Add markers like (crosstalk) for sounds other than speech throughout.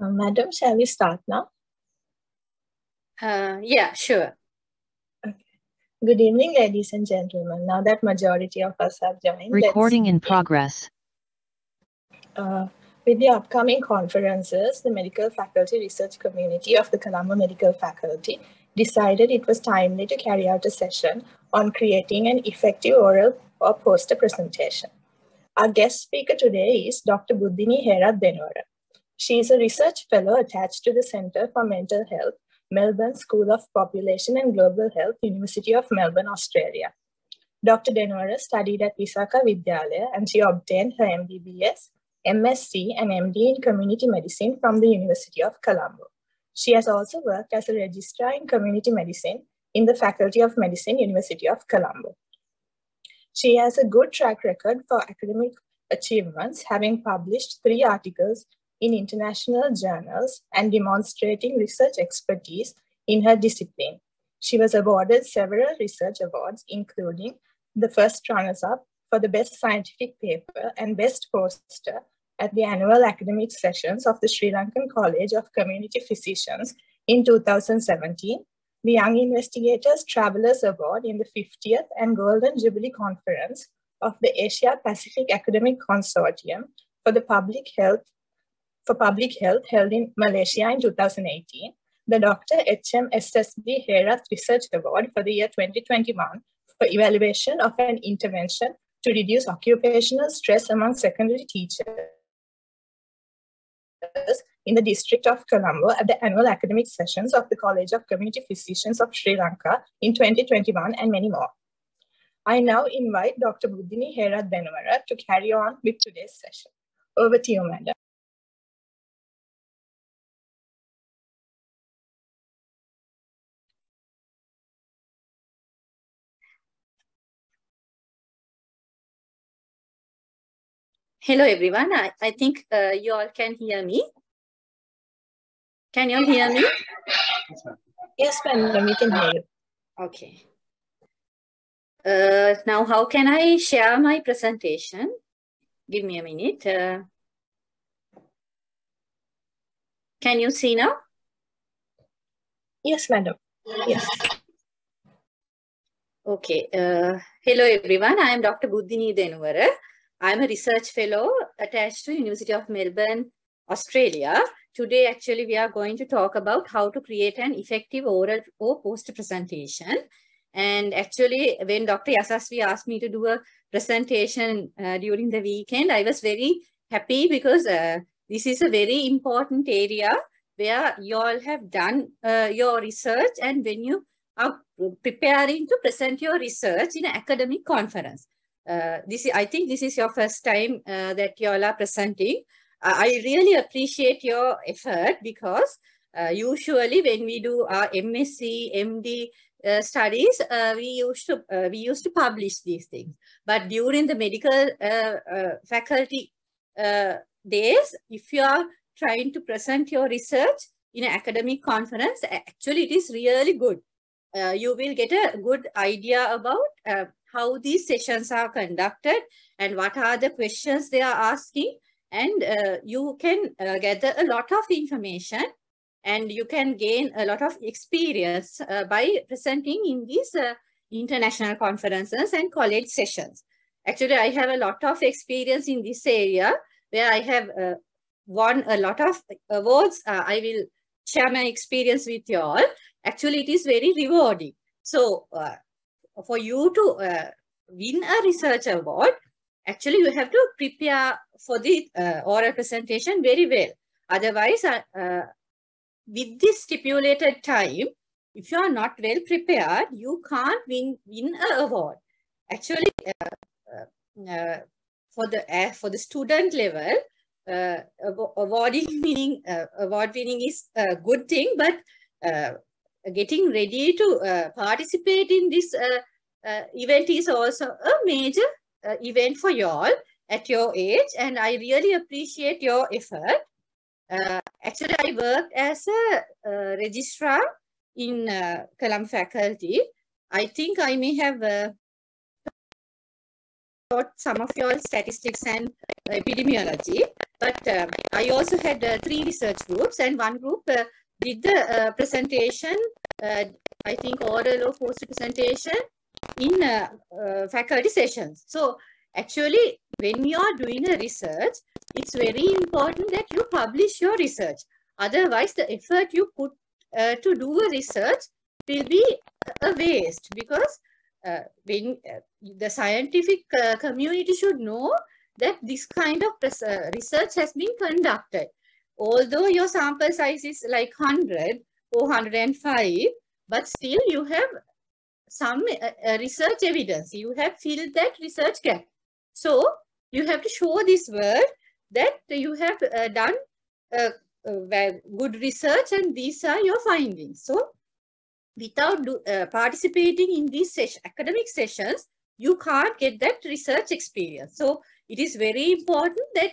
Uh, Madam, shall we start now? Uh, yeah, sure. Okay. Good evening, ladies and gentlemen. Now that majority of us have joined, Recording in progress. Uh, with the upcoming conferences, the medical faculty research community of the Colombo Medical Faculty decided it was timely to carry out a session on creating an effective oral or poster presentation. Our guest speaker today is Dr. Buddhini Herath Denuwara. She is a research fellow attached to the Center for Mental Health, Melbourne School of Population and Global Health, University of Melbourne, Australia. Dr. Denuwara studied at Visakha Vidyalaya and she obtained her MBBS, MSc and MD in Community Medicine from the University of Colombo. She has also worked as a registrar in community medicine in the Faculty of Medicine, University of Colombo. She has a good track record for academic achievements, having published three articles in international journals and demonstrating research expertise in her discipline. She was awarded several research awards, including the first runners-up for the best scientific paper and best poster at the annual academic sessions of the Sri Lankan College of Community Physicians in 2017, the Young Investigators Travelers Award in the 50th and Golden Jubilee Conference of the Asia Pacific Academic Consortium for the Public Health for Public Health held in Malaysia in 2018, the Dr. H.M. S.S.B. Herath Research Award for the year 2021 for evaluation of an intervention to reduce occupational stress among secondary teachers in the district of Colombo at the annual academic sessions of the College of Community Physicians of Sri Lanka in 2021 and many more. I now invite Dr. Buddhini Herath Denuwara to carry on with today's session. Over to you, madam. Hello, everyone. I, I think uh, you all can hear me. Can you all hear me? Yes, madam, we can hear you. Okay. Uh, now, how can I share my presentation? Give me a minute. Uh, can you see now? Yes, madam. Yes. Okay. Uh, hello, everyone. I am Dr. Buddhini Denuwara. I'm a research fellow attached to University of Melbourne, Australia. Today, actually, we are going to talk about how to create an effective oral or poster presentation. And actually, when Dr. Yasasvi asked me to do a presentation uh, during the weekend, I was very happy because uh, this is a very important area where you all have done uh, your research and when you are preparing to present your research in an academic conference. Uh, this is, I think this is your first time uh, that you all are presenting. Uh, I really appreciate your effort because uh, usually when we do our MSc, MD uh, studies, we used to we used to publish these things. But during the medical faculty days, if you are trying to present your research in an academic conference, actually it is really good. you will get a good idea about how these sessions are conducted and what are the questions they are asking. And uh, you can uh, gather a lot of information and you can gain a lot of experience uh, by presenting in these uh, international conferences and college sessions. Actually, I have a lot of experience in this area where I have uh, won a lot of awards. Uh, I will share my experience with you all. Actually, it is very rewarding. So for you to uh, win a research award, actually you have to prepare for the uh, oral presentation very well. Otherwise, uh, uh with this stipulated time, if you are not well prepared, you can't win, win an award. Actually, uh, uh, for the for the student level, awarding winning award winning is a good thing, but getting ready to uh, participate in this uh, uh, event is also a major event for you all at your age and I really appreciate your effort. actually, I worked as a registrar in uh, Colombo faculty. I think I may have uh, taught some of your statistics and epidemiology. but I also had uh, three research groups and one group uh, did the uh, presentation, uh, I think oral or poster presentation in uh, faculty sessions. So actually, when you are doing a research, it's very important that you publish your research. Otherwise, the effort you put uh, to do a research will be a waste because uh, when uh, the scientific community should know that this kind of research has been conducted. Although your sample size is like 100 or 105, but still you have some uh, research evidence. You have filled that research gap. So you have to show this world that you have uh, done uh, uh, good research and these are your findings. So without do, uh, participating in these ses academic sessions, you can't get that research experience. So it is very important that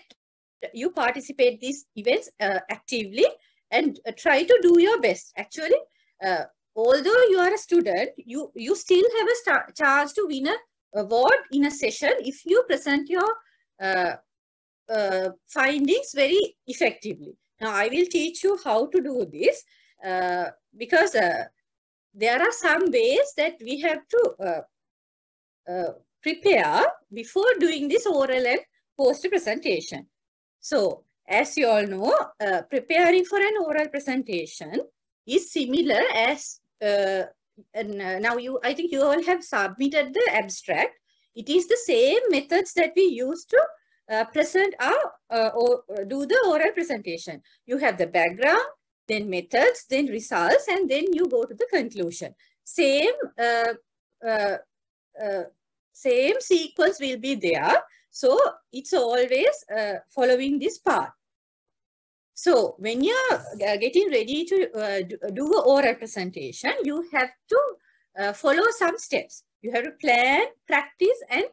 you participate these events uh, actively and uh, try to do your best. Actually, uh, although you are a student, you, you still have a chance to win a award in a session if you present your uh, findings very effectively. Now, I will teach you how to do this because there are some ways that we have to uh, prepare before doing this oral and poster presentation. So, as you all know, uh, preparing for an oral presentation is similar as, uh, and, uh, now you, I think you all have submitted the abstract. It is the same methods that we use to uh, present our, uh, or do the oral presentation. You have the background, then methods, then results, and then you go to the conclusion. Same uh, same sequence will be there. So it's always uh, following this path. So when you're uh, getting ready to uh, do an oral presentation, you have to uh, follow some steps. You have to plan, practice and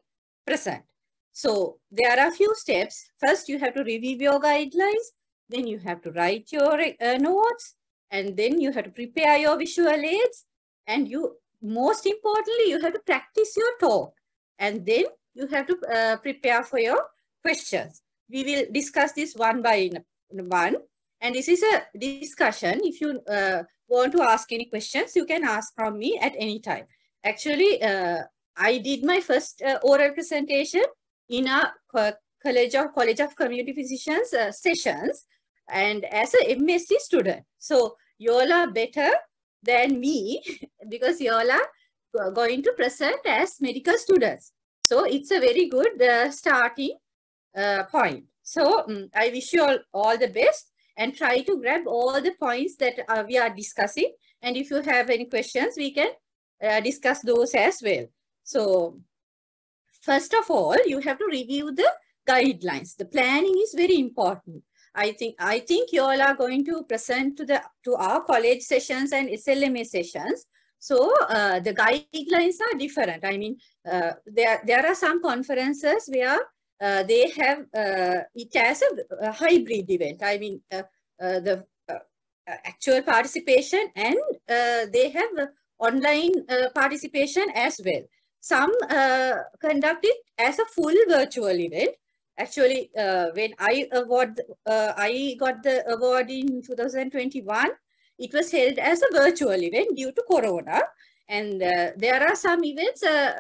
present. So there are a few steps. First, you have to review your guidelines. Then you have to write your uh, notes. And then you have to prepare your visual aids. And you most importantly, you have to practice your talk and then you have to uh, prepare for your questions. We will discuss this one by one. And this is a discussion. If you uh, want to ask any questions, you can ask from me at any time. Actually, uh, I did my first uh, oral presentation in a College of, College of Community Physicians uh, sessions and as a MSc student. So you all are better than me (laughs) because you all are going to present as medical students. So it's a very good uh, starting uh, point. So um, I wish you all, all the best and try to grab all the points that uh, we are discussing. And if you have any questions, we can uh, discuss those as well. So first of all, you have to review the guidelines. The planning is very important. I think I think you all are going to present to the to our college sessions and SLMA sessions. So uh, the guidelines are different. I mean, uh, there there are some conferences where uh, they have uh, it as a, a, hybrid event. I mean, uh, uh, the actual participation and they have online participation as well. Some conduct it as a full virtual event actually when I award I got the award in 2021 it was held as a virtual event due to corona and uh, there are some events uh,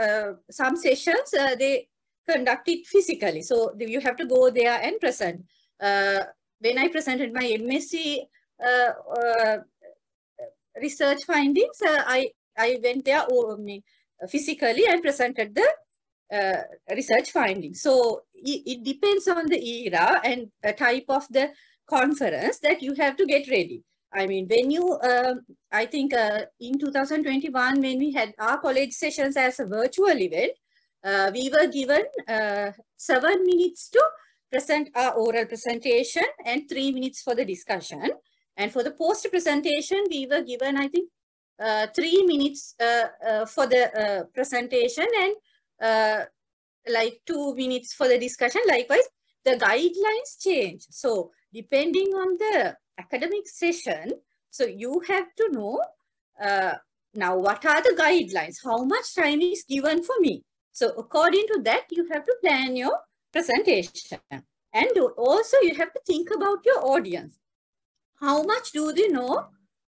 uh, some sessions uh, they conduct it physically so you have to go there and present when I presented my MSc research findings I I went there oh, physically and presented the uh, research findings. So it, it, depends on the era and a type of the conference that you have to get ready. I mean, when you, uh, I think uh, in 2021, when we had our college sessions as a virtual event, uh, we were given uh, seven minutes to present our oral presentation and three minutes for the discussion. And for the post presentation, we were given, I think, uh, three minutes for the presentation and uh, like two minutes for the discussion. Likewise, the guidelines change. So depending on the academic session, so you have to know uh, now what are the guidelines? How much time is given for me? So according to that, you have to plan your presentation. And also you have to think about your audience. How much do they know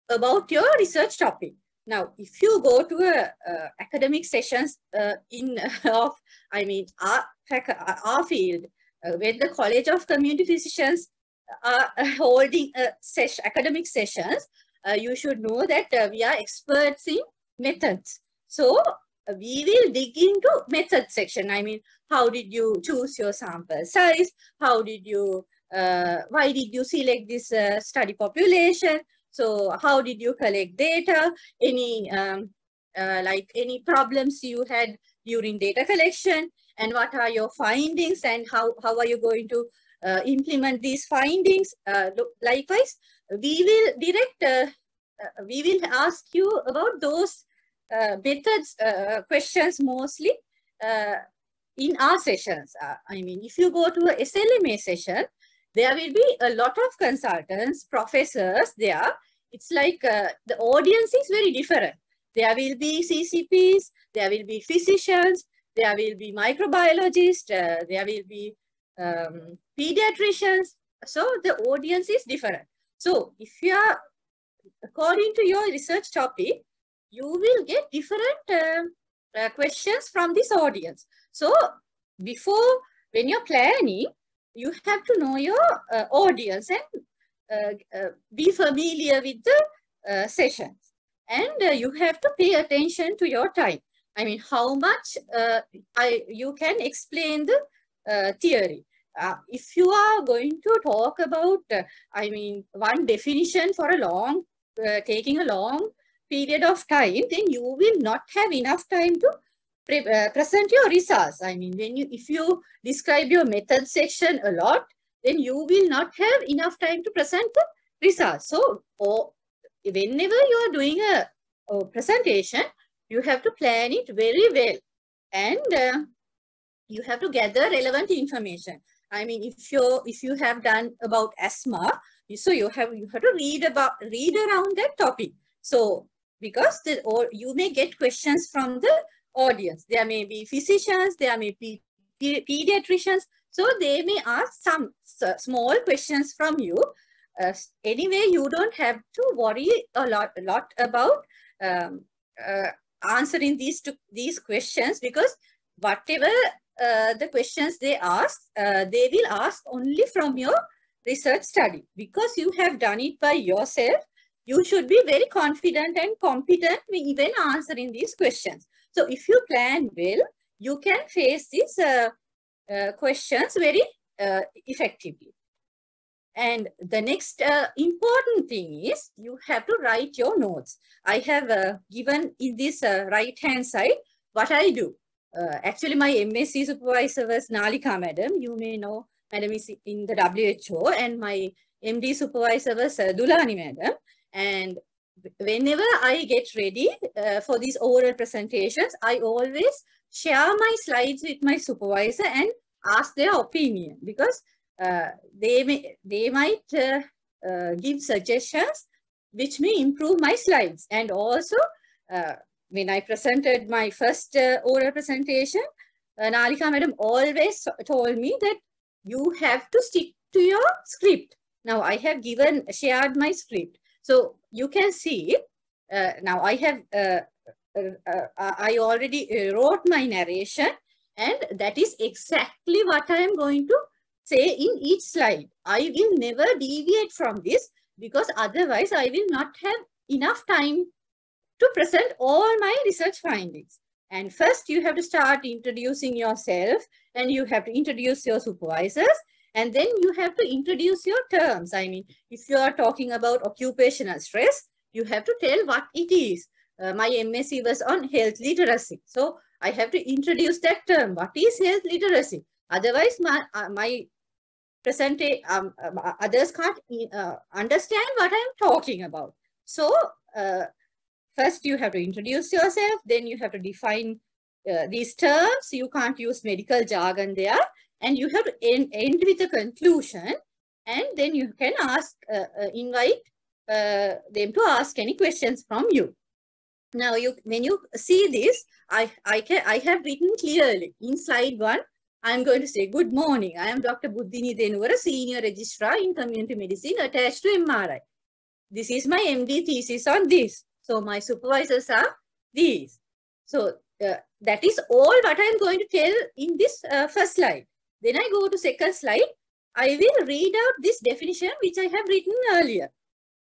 about your research topic? Now, if you go to a, uh, academic sessions uh, in (laughs) of, I mean, our, our field, uh, when the College of Community Physicians are (laughs) holding a session, academic sessions, uh, you should know that uh, we are experts in methods. So uh, we will dig into method section. I mean, how did you choose your sample size? How did you, why did you select this study population? So how did you collect data? Any um, uh, like any problems you had during data collection and what are your findings and how, how are you going to uh, implement these findings? Uh, likewise, we will direct, uh, uh, we will ask you about those uh, methods questions mostly in our sessions. I mean, if you go to a SLMA session, there will be a lot of consultants, professors there. It's like the audience is very different. There will be CCPs, there will be physicians, there will be microbiologists, uh, there will be um, pediatricians. So the audience is different. So if you are, according to your research topic, you will get different uh, uh, questions from this audience. So before, when you're planning, you have to know your uh, audience and uh, uh, be familiar with the uh, sessions. And you have to pay attention to your time. I mean, how much I, you can explain the theory. Uh, if you are going to talk about, uh, I mean, one definition for a long, uh, taking a long period of time, then you will not have enough time to pre present your results. I mean, when you, if you describe your method section a lot, then you will not have enough time to present the results. So, or whenever you are doing a, a presentation, you have to plan it very well. And uh, you have to gather relevant information. I mean, if you if you have done about asthma, so you have you have to read about read around that topic. So because the or you may get questions from the audience. There may be physicians, there may be pediatricians. So they may ask some small questions from you. Uh, anyway, you don't have to worry a lot, a lot about um, uh, answering these to, these questions because whatever uh, the questions they ask, uh, they will ask only from your research study. Because you have done it by yourself, you should be very confident and competent even answering these questions. So if you plan well, you can face these uh, uh, questions very uh, effectively. And the next uh, important thing is you have to write your notes. I have uh, given in this uh, right hand side what I do. Uh, actually, my MSc supervisor was Nalika madam. You may know madam is in the WHO and my MD supervisor was uh, Dulani madam. And whenever I get ready uh, for these oral presentations, I always share my slides with my supervisor and ask their opinion because uh, they may they might uh, uh, give suggestions which may improve my slides and also uh, when I presented my first uh, oral presentation uh, Nalika madam always told me that you have to stick to your script now I have given shared my script so you can see uh, now I have uh, uh, I already wrote my narration and that is exactly what I am going to say in each slide. I will never deviate from this because otherwise I will not have enough time to present all my research findings. And first you have to start introducing yourself and you have to introduce your supervisors and then you have to introduce your terms. I mean, if you are talking about occupational stress, you have to tell what it is. Uh, my MSc was on health literacy. So I have to introduce that term. What is health literacy? Otherwise, my, uh, my present um, uh, others can't uh, understand what I'm talking about. So uh, first you have to introduce yourself, then you have to define uh, these terms. You can't use medical jargon there. And you have to end, end with a conclusion. And then you can ask, uh, invite them to ask any questions from you. Now, you when you see this, I, I, can, I have written clearly in slide one I'm going to say, good morning. I am Dr. Buddhini Denuwara, Senior Registrar in Community Medicine attached to MRI. This is my MD thesis on this. So my supervisors are these. So uh, that is all what I'm going to tell in this uh, first slide. Then I go to second slide. I will read out this definition which I have written earlier.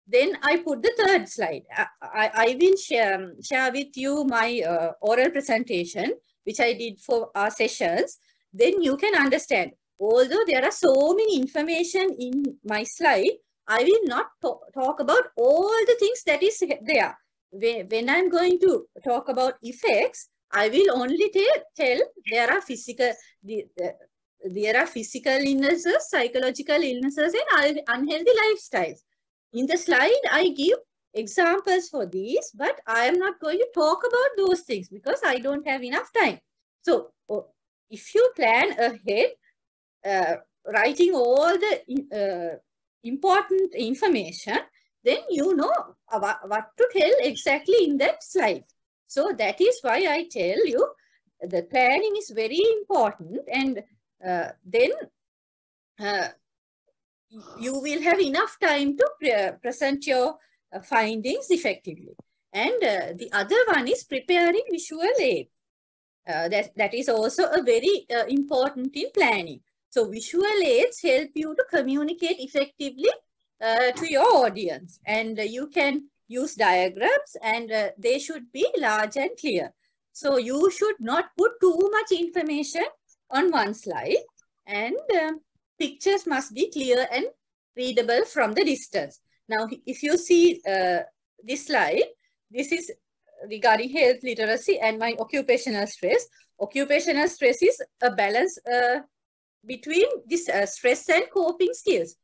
Then I put the third slide. I, I, I will share, um, share with you my uh, oral presentation, which I did for our sessions. Then you can understand. Although there are so many information in my slide, I will not talk about all the things that is there. When I'm going to talk about effects, I will only tell, there are physical, the, the, there are physical illnesses, psychological illnesses, and unhealthy lifestyles. In the slide, I give examples for these, but I am not going to talk about those things because I don't have enough time. So oh, if you plan ahead, uh, writing all the uh, important information, then you know what to tell exactly in that slide. So that is why I tell you the planning is very important and uh, then uh, you will have enough time to pre present your uh, findings effectively. And uh, the other one is preparing visual aid. Uh, that, that is also a very uh, important in planning. So visual aids help you to communicate effectively to your audience. And you can use diagrams and they should be large and clear. So you should not put too much information on one slide and um, pictures must be clear and readable from the distance. Now, if you see uh, this slide, this is regarding health literacy and my occupational stress. Occupational stress is a balance uh, between this uh, stress and coping skills.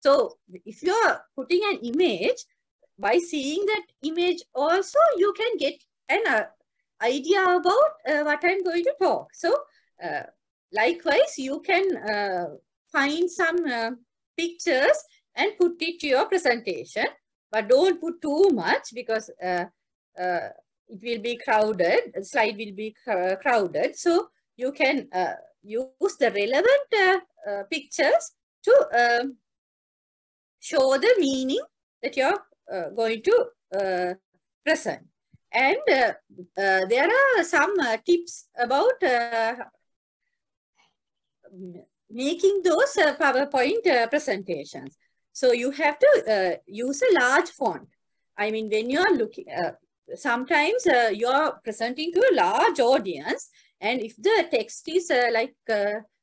So if you are putting an image, by seeing that image also, you can get an uh, idea about uh, what I'm going to talk. So uh, likewise, you can uh, find some uh, pictures and put it to your presentation. But don't put too much because uh, it will be crowded, the slide will be crowded. So you can use the relevant pictures to um, show the meaning that you're going to present. And there are some tips about making those uh, PowerPoint uh, presentations. So you have to uh, use a large font. I mean, when you're looking, uh, sometimes uh, you're presenting to a large audience and if the text is uh, like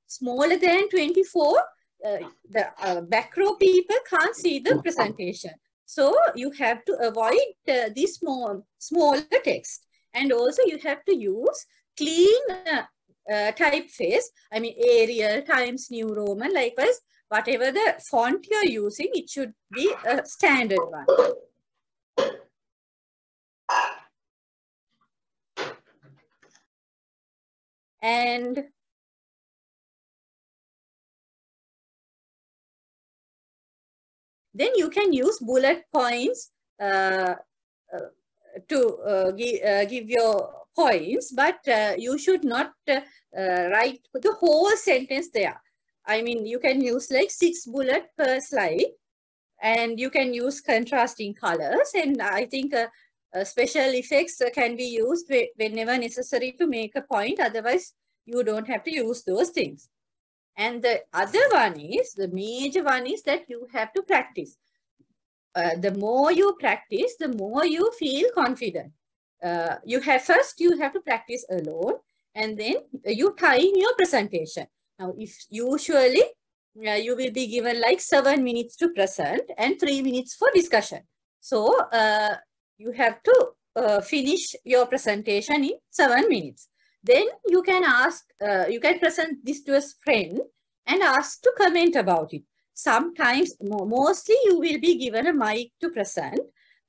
smaller than 24, Uh, the uh, back row people can't see the presentation. So you have to avoid uh, this small, smaller text. And also you have to use clean uh, typeface, I mean Arial, Times New Roman, likewise, whatever the font you're using, it should be a standard one. And then you can use bullet points uh, uh, to uh, give, uh, give your points, but uh, you should not uh, uh, write the whole sentence there. I mean, you can use like six bullet per slide and you can use contrasting colors. And I think uh, uh, special effects can be used whenever necessary to make a point. Otherwise, you don't have to use those things. And the other one is, the major one is that you have to practice. Uh, the more you practice, the more you feel confident uh, you have first you have to practice alone and then you time your presentation. Now, if usually uh, you will be given like seven minutes to present and three minutes for discussion. So uh, you have to uh, finish your presentation in seven minutes. Then you can ask, uh, you can present this to a friend and ask to comment about it. Sometimes, mostly you will be given a mic to present,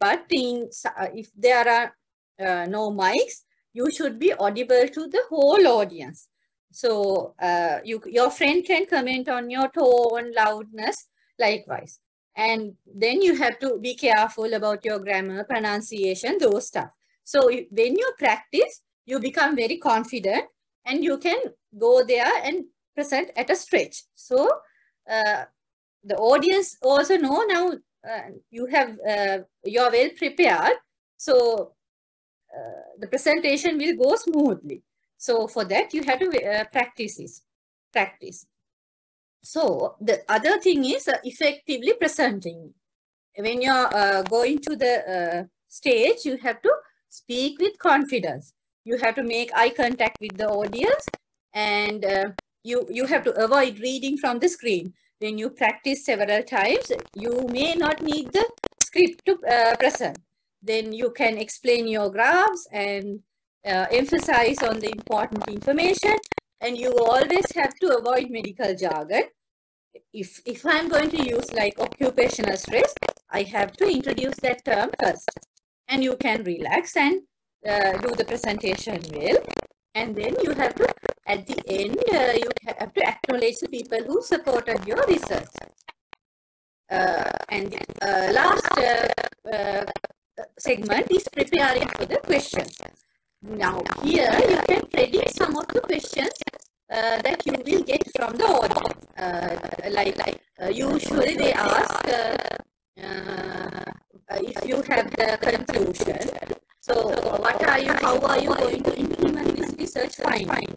but in, uh, if there are uh, no mics, you should be audible to the whole audience. So uh, you, your friend can comment on your tone, loudness, likewise. And then you have to be careful about your grammar, pronunciation, those stuff. So when you practice, you become very confident and you can go there and present at a stretch. So uh, the audience also know now uh, you have uh, you're well prepared. So uh, the presentation will go smoothly. So for that you have to uh, practice this, practice. So the other thing is uh, effectively presenting. When you're going to the stage, you have to speak with confidence. You have to make eye contact with the audience and uh, you, you have to avoid reading from the screen. When you practice several times, you may not need the script to uh, present. Then you can explain your graphs and uh, emphasize on the important information. And you always have to avoid medical jargon. If, if I'm going to use like occupational stress, I have to introduce that term first and you can relax and uh, do the presentation well. And then you have to, at the end, uh, you have to acknowledge the people who supported your research. Uh, and the uh, last uh, uh, segment is preparing for the questions. Now here you can predict some of the questions that you will get from the audience. Like, like usually they ask if you have the conclusion. So what are you, how are you going to implement this research finding?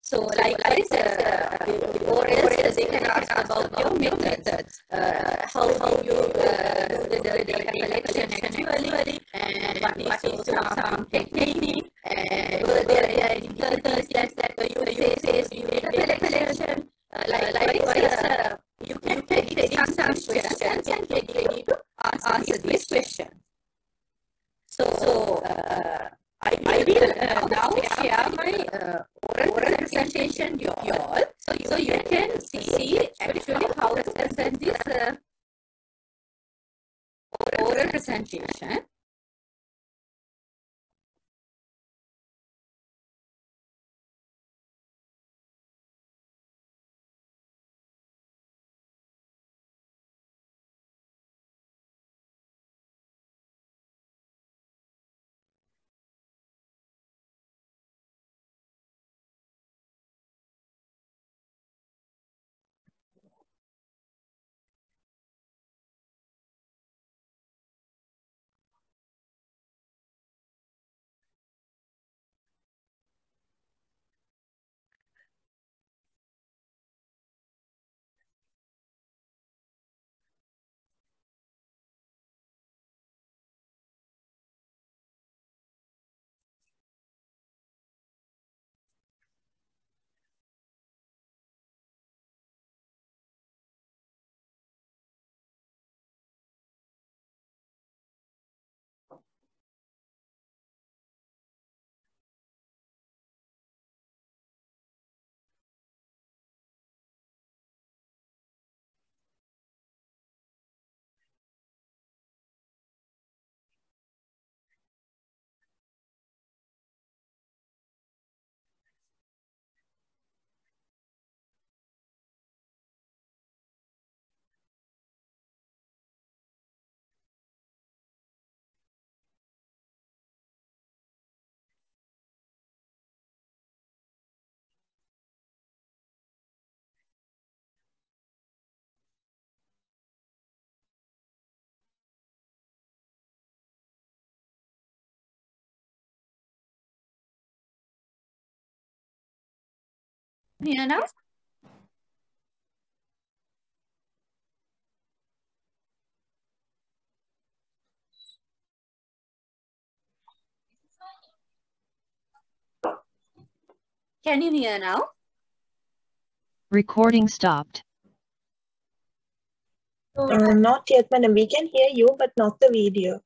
So likewise, uh, or else they can ask about your methods. Uh, how, how you uh, do the, data collection actually, and what is your some technique, and were there any difficulties that you face during data collection? Uh, likewise, uh, you can take some questions and get ready to answer this question. So, so uh, I, will uh, now share my uh, oral, oral presentation to you all. So you, so you can see actually how to present this uh, oral presentation. Here now? Can you hear now? Recording stopped. Uh, not yet, madam. We can hear you, but not the video.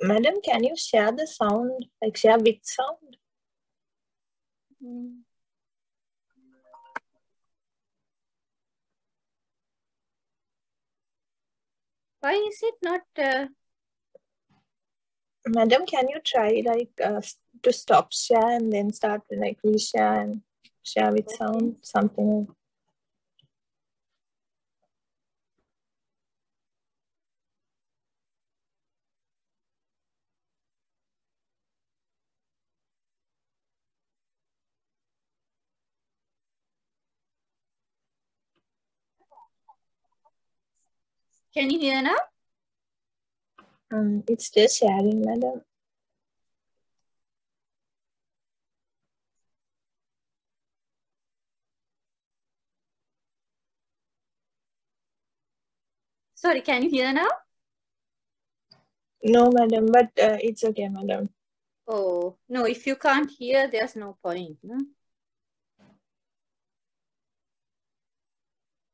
Madam, can you share the sound, like share with sound? Mm. Why is it not? Uh... Madam, can you try like uh, to stop share and then start like reshare and share with sound, something? Can you hear now? Um, it's just sharing, madam. Sorry, can you hear now? No, madam, but uh, it's okay, madam. Oh, no, if you can't hear, there's no point. No?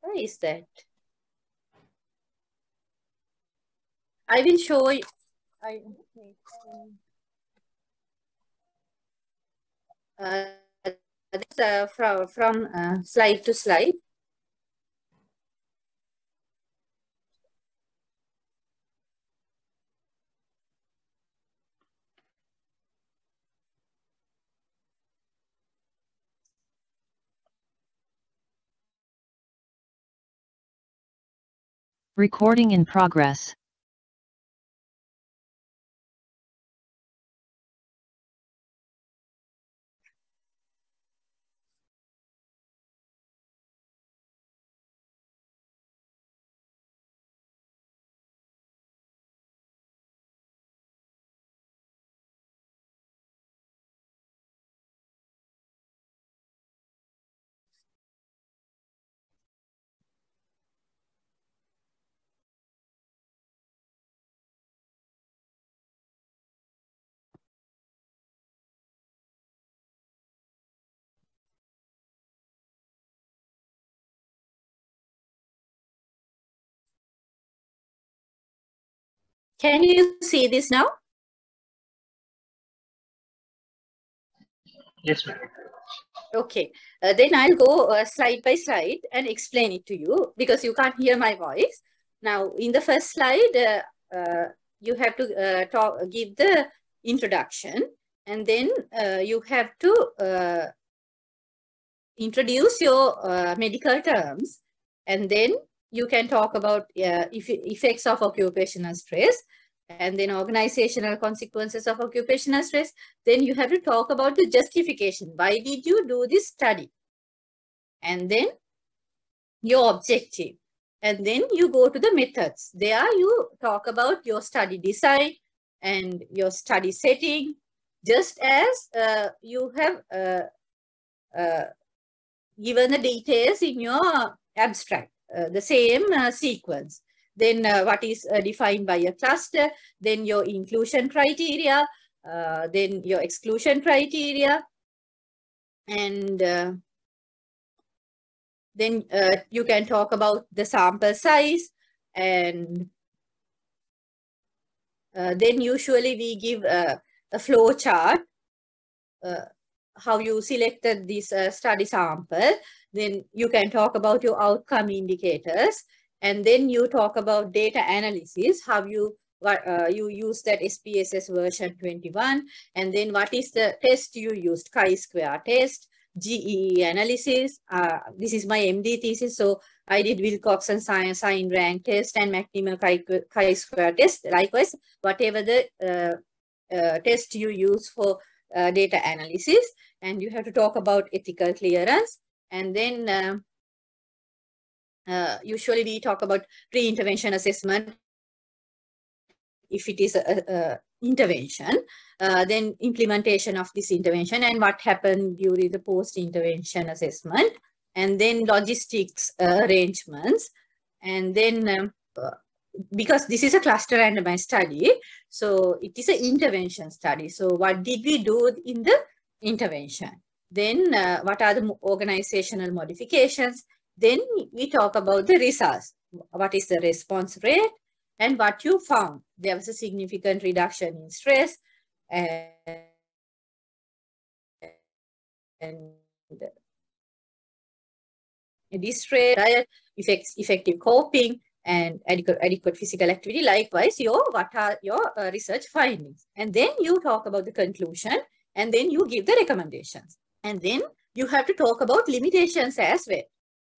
Why is that? I will show you. I, uh, this, uh, from from uh, slide to slide. Recording in progress. Can you see this now? Yes, ma'am. Okay, uh, then I'll go uh, slide by slide and explain it to you because you can't hear my voice. Now, in the first slide, uh, uh you have to uh, talk, give the introduction and then uh, you have to introduce your medical terms and then you can talk about uh, effects of occupational stress and then organizational consequences of occupational stress. Then you have to talk about the justification. Why did you do this study? And then your objective. And then you go to the methods. There you talk about your study design and your study setting, just as uh, you have uh, uh, given the details in your abstract. Uh, the same uh, sequence. Then uh, what is defined by a cluster, then your inclusion criteria, then your exclusion criteria, and then you can talk about the sample size and uh, then usually we give uh, a flow chart, uh, how you selected this study sample, then you can talk about your outcome indicators. And then you talk about data analysis, how you uh, you use that SPSS version 21. And then what is the test you used? chi-square test, GEE analysis. Uh, this is my MD thesis. So I did Wilcoxon sign, sign rank test and maximum chi-square test. Likewise, whatever the uh, uh, test you use for uh, data analysis. And you have to talk about ethical clearance. And then uh, uh, usually we talk about pre-intervention assessment. If it is a, a intervention, uh, then implementation of this intervention and what happened during the post-intervention assessment, and then logistics uh, arrangements, and then um, because this is a cluster randomized study, so it is an intervention study. So what did we do in the intervention? Then uh, what are the organizational modifications? Then we talk about the results. What is the response rate and what you found? There was a significant reduction in stress and, distress, diet, effects, effective coping, and adequate, adequate physical activity. Likewise, your what are your uh, research findings? And then you talk about the conclusion, and then you give the recommendations. And then you have to talk about limitations as well.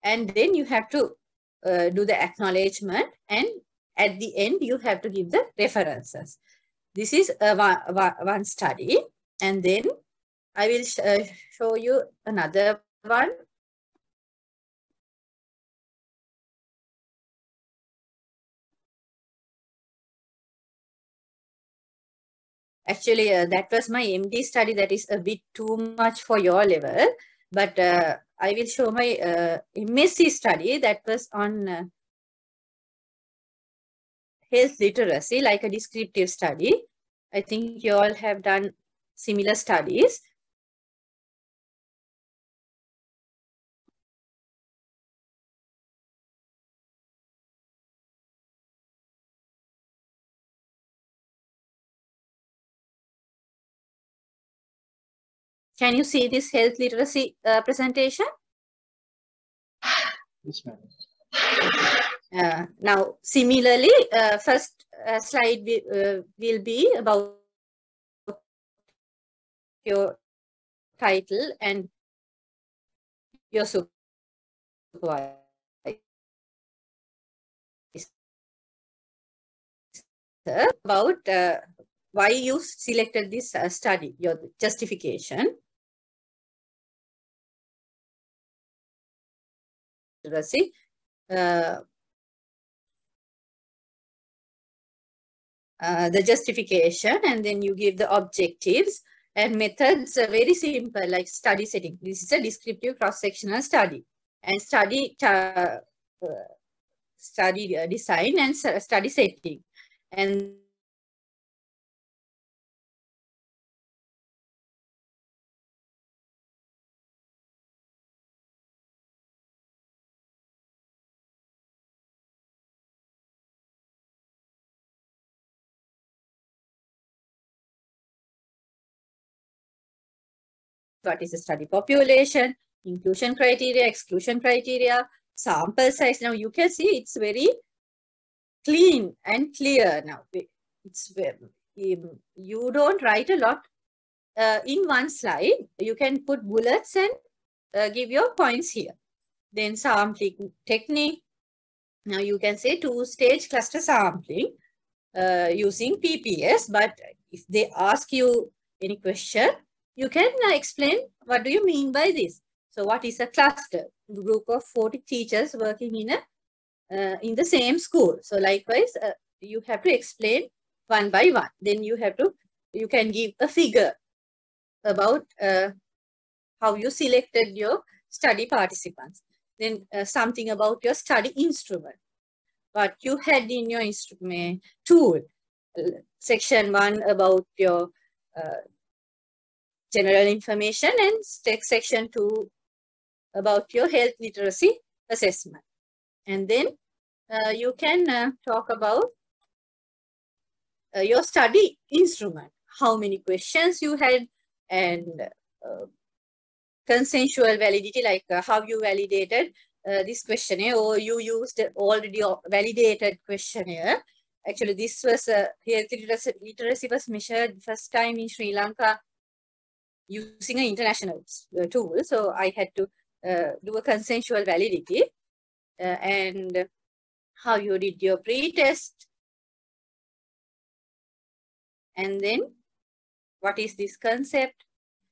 And then you have to uh, do the acknowledgement and at the end you have to give the references. This is a one, one study and then I will sh uh, show you another one. Actually uh, that was my MD study that is a bit too much for your level, but uh, I will show my uh, MSc study that was on uh, health literacy, like a descriptive study. I think you all have done similar studies. Can you see this health literacy uh, presentation? Yes, ma'am. Uh, now, similarly, uh, first uh, slide wi- uh, will be about your title and your supervisor. About uh, why you selected this uh, study, your justification. Literacy. Uh, uh, the justification and then you give the objectives and methods are very simple like study setting. This is a descriptive cross-sectional study. And study uh, study uh, design and study setting. And what is the study population, inclusion criteria, exclusion criteria, sample size. Now you can see it's very clean and clear now. It's um, you don't write a lot uh, in one slide. You can put bullets and uh, give your points here. Then sampling technique. Now you can say two-stage cluster sampling uh, using PPS. But if they ask you any question, you can uh, explain what do you mean by this. So what is a cluster? Group of 40 teachers working in a uh, in the same school. So likewise, uh, you have to explain one by one. Then you have to you can give a figure about uh, how you selected your study participants. Then uh, something about your study instrument. What you had in your instrument tool. Uh, Section one about your general information and section two about your health literacy assessment. And then uh, you can uh, talk about uh, your study instrument, how many questions you had and uh, consensual validity, like uh, how you validated uh, this questionnaire or you used already validated questionnaire. Actually, this was uh, health literacy, literacy was measured first time in Sri Lanka using an international uh, tool. So I had to uh, do a consensual validity uh, and how you did your pre-test. And then what is this concept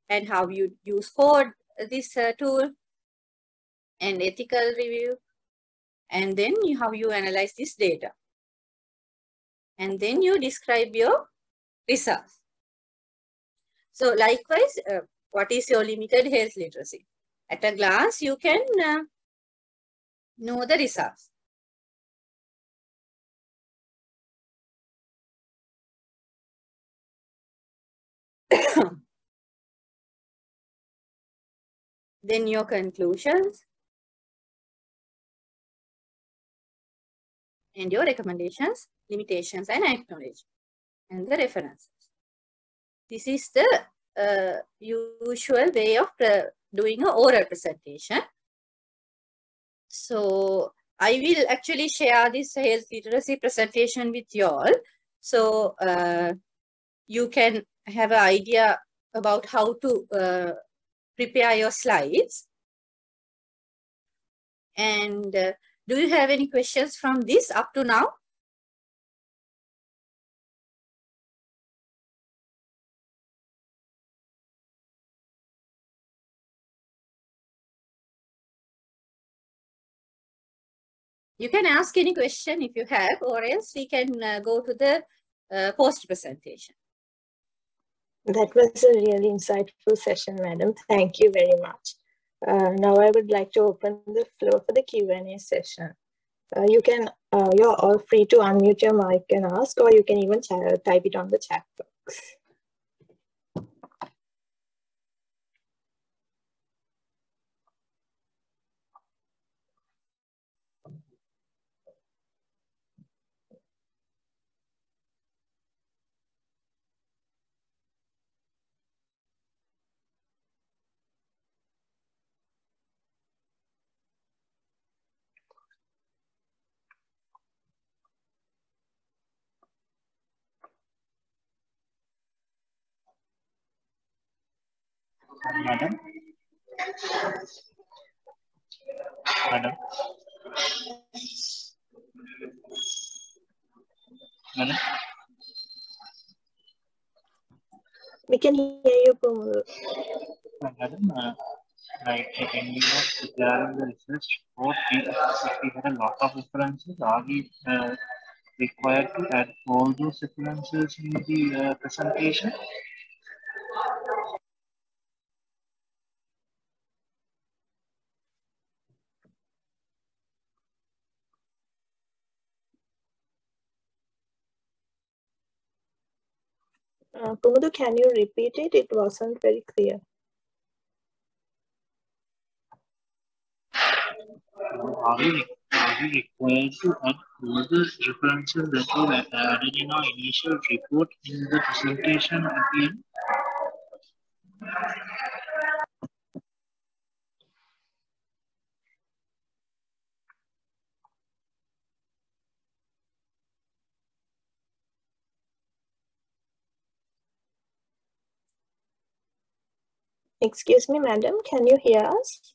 and how you use code uh, this uh, tool and ethical review. And then you, how you analyze this data. And then you describe your results. So likewise, uh, what is your limited health literacy? At a glance, you can uh, know the results. (coughs) then your conclusions and your recommendations, limitations, and acknowledge, and the references. This is the uh, usual way of doing an oral presentation. So I will actually share this health literacy presentation with you all. So uh, you can have an idea about how to uh, prepare your slides. And uh, do you have any questions from this up to now? You can ask any question if you have, or else we can uh, go to the uh, post presentation. That was a really insightful session, madam. Thank you very much. Uh, now I would like to open the floor for the Q&A session. Uh, you can, uh, you're all free to unmute your mic and ask, or you can even type it on the chat box. Madam? Madam? Madam? We can hear you, Kumudu. Madam, uh, like when we were preparing the research we, we had a lot of references. Are we uh, required to add all those references in the uh, presentation? Uh, Kumudu, can you repeat it? It wasn't very clear. Are we required to add the references that we added in our initial report in the presentation at the end? Excuse me, madam, can you hear us?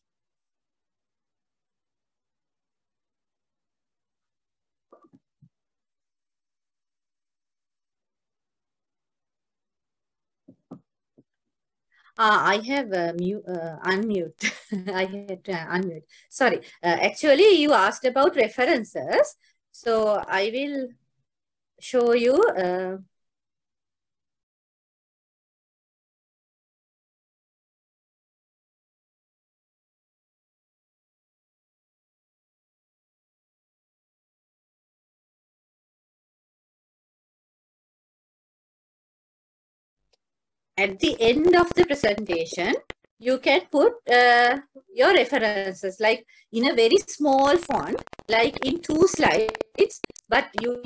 Uh, I have uh, mute, uh, unmute. (laughs) I had uh, unmute. Sorry. Uh, actually, you asked about references. So I will show you. At the end of the presentation, you can put uh, your references like in a very small font, like in two slides, but you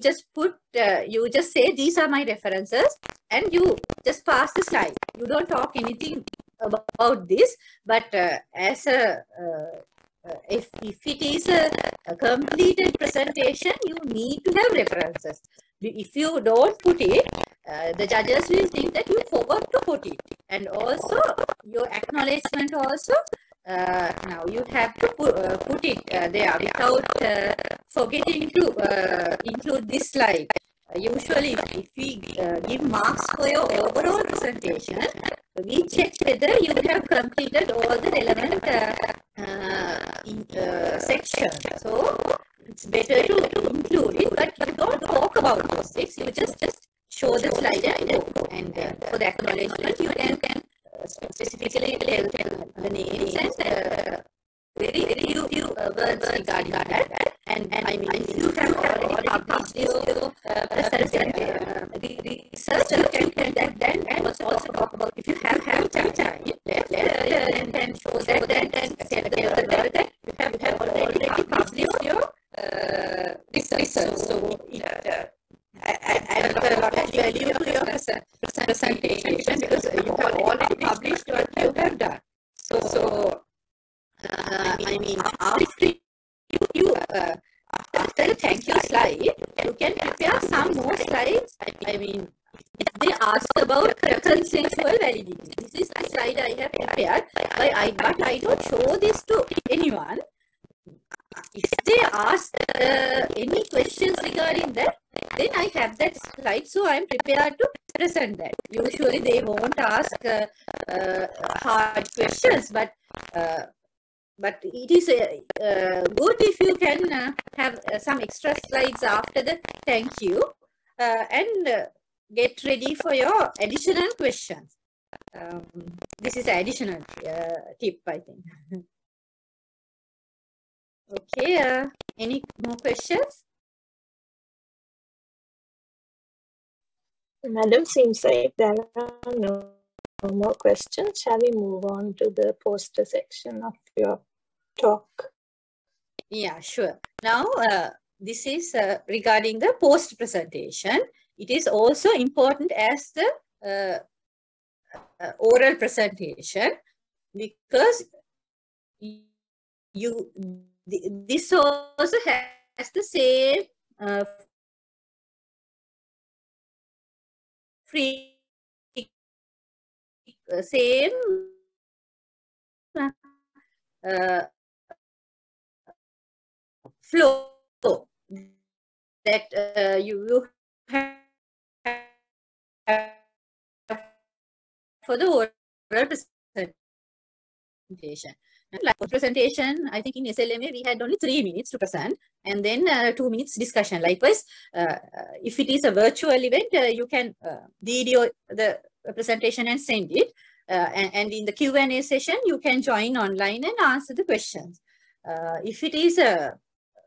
just put, uh, you just say, these are my references and you just pass the slide. You don't talk anything about this, but uh, as a, uh, uh, if, if it is a, a completed presentation, you need to have references. If you don't put it, uh, the judges will think that you forgot to put it. And also your acknowledgement also, uh, now you have to put, uh, put it uh, there without uh, forgetting to include this slide. usually if, if we give marks for your overall presentation, we check whether you have completed all the relevant in, sections. So it's better to include it, but you don't talk about those things. You just, just show the slide and. And uh, for the acknowledgement, you can, can uh, specifically tell, tell the names and uh, very, few, few words regarding that. And, and I mean, you have already published your uh, present uh, research, can, can then, then also, also talk about if you have, have time, time left, uh, and then show that, and tell the world that you have, you have already published your uh, research. So, it, uh, add a lot of value to your presentation because you have already published what you have done. So, so uh, I mean, after you, you uh, after the thank you slide, you can prepare some more slides. I mean, if they ask about consensual validity, this is the slide I have prepared, but I, but I don't show this to anyone if they ask uh, any questions regarding that, then I have that slide, so I'm prepared to present that. Usually they won't ask uh, uh, hard questions, but uh, but it is uh, uh, good if you can have some extra slides after the thank you. and get ready for your additional questions. Um, this is additional tip, I think. (laughs) okay, uh, any more questions? Madam, seems like there are no more questions. Shall we move on to the poster section of your talk? Yeah, sure. Now, uh, this is uh, regarding the post presentation. It is also important as the uh, uh oral presentation because you this also has the same free uh, same uh, flow that uh, you, you have for the oral presentation. Like presentation, I think in SLMA we had only three minutes to present and then uh, two minutes discussion. Likewise, uh, if it is a virtual event, uh, you can uh, video the presentation and send it. Uh, and, and, in the Q&A session, you can join online and answer the questions. Uh, if it is a,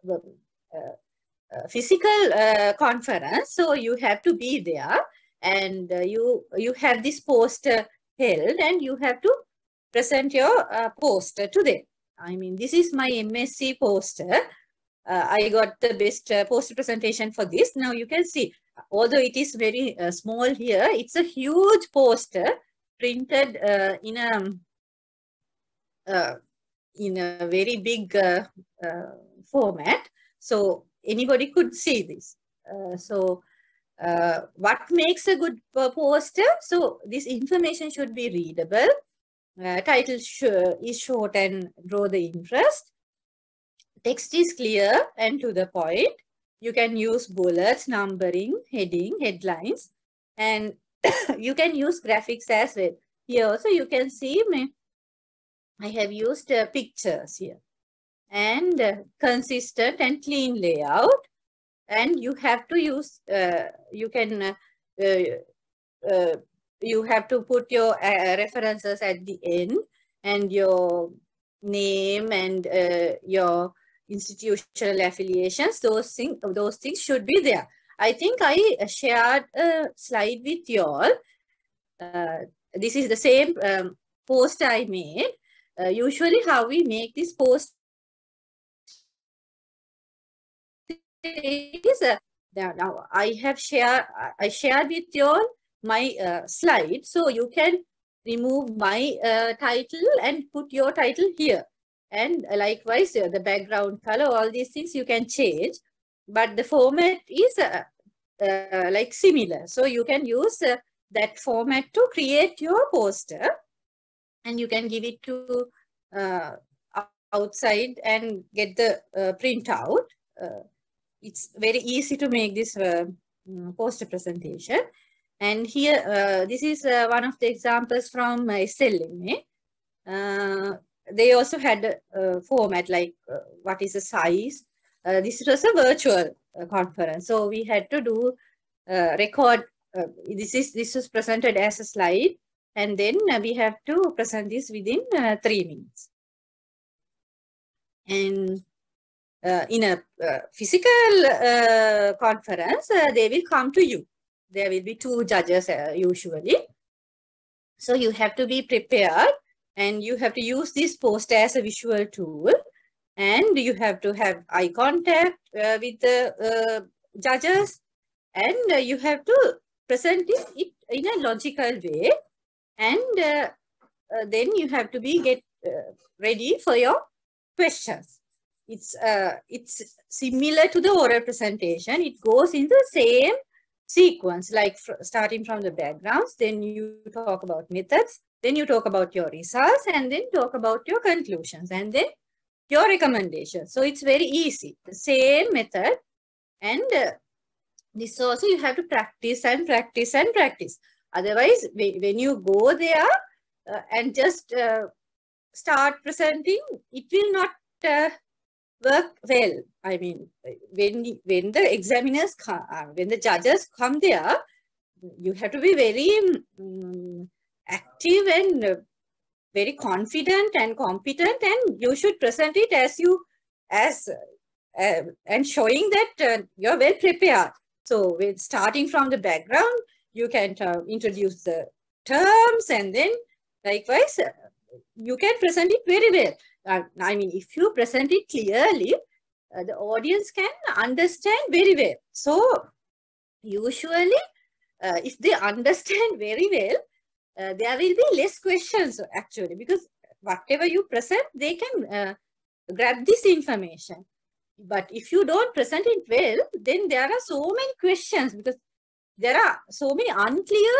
a physical conference, so you have to be there and you you have this poster held and you have to present your uh, poster to them. I mean, this is my MSc poster. Uh, I got the best uh, poster presentation for this. Now you can see, although it is very uh, small here, it's a huge poster printed uh, in a uh, in a very big format. So anybody could see this. so what makes a good poster? So this information should be readable uh, title sh is short and draw the interest. Text is clear and to the point. You can use bullets, numbering, heading, headlines, and (coughs) you can use graphics as well. Here also you can see me. I have used uh, pictures here and uh, consistent and clean layout. And you have to use, uh, you can uh, you have to put your uh, references at the end and your name and uh, your institutional affiliations. Those things those things should be there. I think i shared a slide with you all. Uh, this is the same um, post i made. Uh, usually how we make this post is uh, now i have shared i shared with you all my uh, slide. So you can remove my uh, title and put your title here. And likewise, uh, the background color, all these things you can change. But the format is uh, uh, like similar. So you can use uh, that format to create your poster. And you can give it to outside and get the printout. it's very easy to make this mm, poster presentation. And here, uh, this is uh, one of the examples from uh, SLMA. Uh, they also had a, a format like uh, what is the size. Uh, this was a virtual uh, conference. So we had to do record. this is this was presented as a slide. And then we have to present this within three minutes. And in a physical conference, they will come to you there will be two judges uh, usually. So you have to be prepared and you have to use this poster as a visual tool and you have to have eye contact uh, with the uh, judges and uh, you have to present it, it, in a logical way and uh, uh, then you have to be get ready for your questions. It's, it's similar to the oral presentation. It goes in the same sequence, like starting from the backgrounds, then you talk about methods, then you talk about your results, and then talk about your conclusions, and then your recommendations. So it's very easy, the same method. And uh, this also you have to practice and practice and practice. Otherwise, when you go there uh, and just uh, start presenting, it will not uh, work well. I mean, when when the examiners come, uh, when the judges come there, you have to be very um, active and very confident and competent and you should present it as you as uh, and showing that uh, you're well prepared so with starting from the background you can uh, introduce the terms and then likewise you can present it very well uh, i mean if you present it clearly the audience can understand very well so usually if they (laughs) understand very well uh, there will be less questions actually because whatever you present, they can uh, grab this information. But if you don't present it well, then there are so many questions because there are so many unclear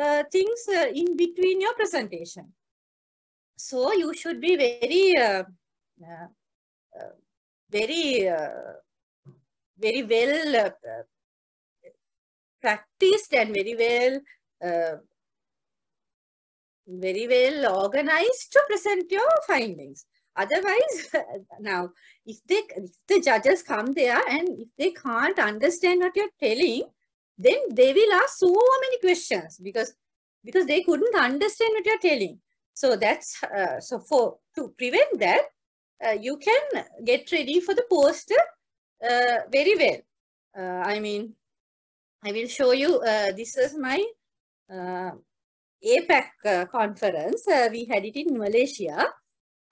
uh, things uh, in between your presentation. So you should be very, uh, uh, uh very, uh, very well practiced and very well very well organized to present your findings. Otherwise, (laughs) now, if they if the judges come there and if they can't understand what you're telling, then they will ask so many questions because because they couldn't understand what you're telling. So that's uh, so for to prevent that, uh, you can get ready for the poster uh, very well. Uh, I mean, I will show you. Uh, this is my uh, APAC uh, conference. We had it in Malaysia.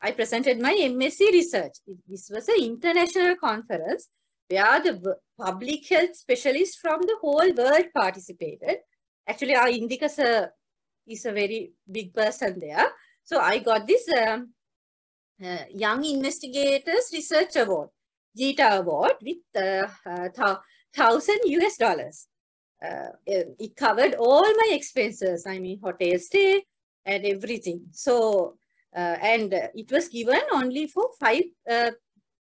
I presented my MSc research. This was an international conference where the public health specialists from the whole world participated. Actually, our Indika sir is a very big person there. So I got this um, uh, Young Investigators Research Award, JITA Award with uh, uh, 1000 US dollars uh, it covered all my expenses. I mean, hotel stay and everything. So, uh, and it was given only for five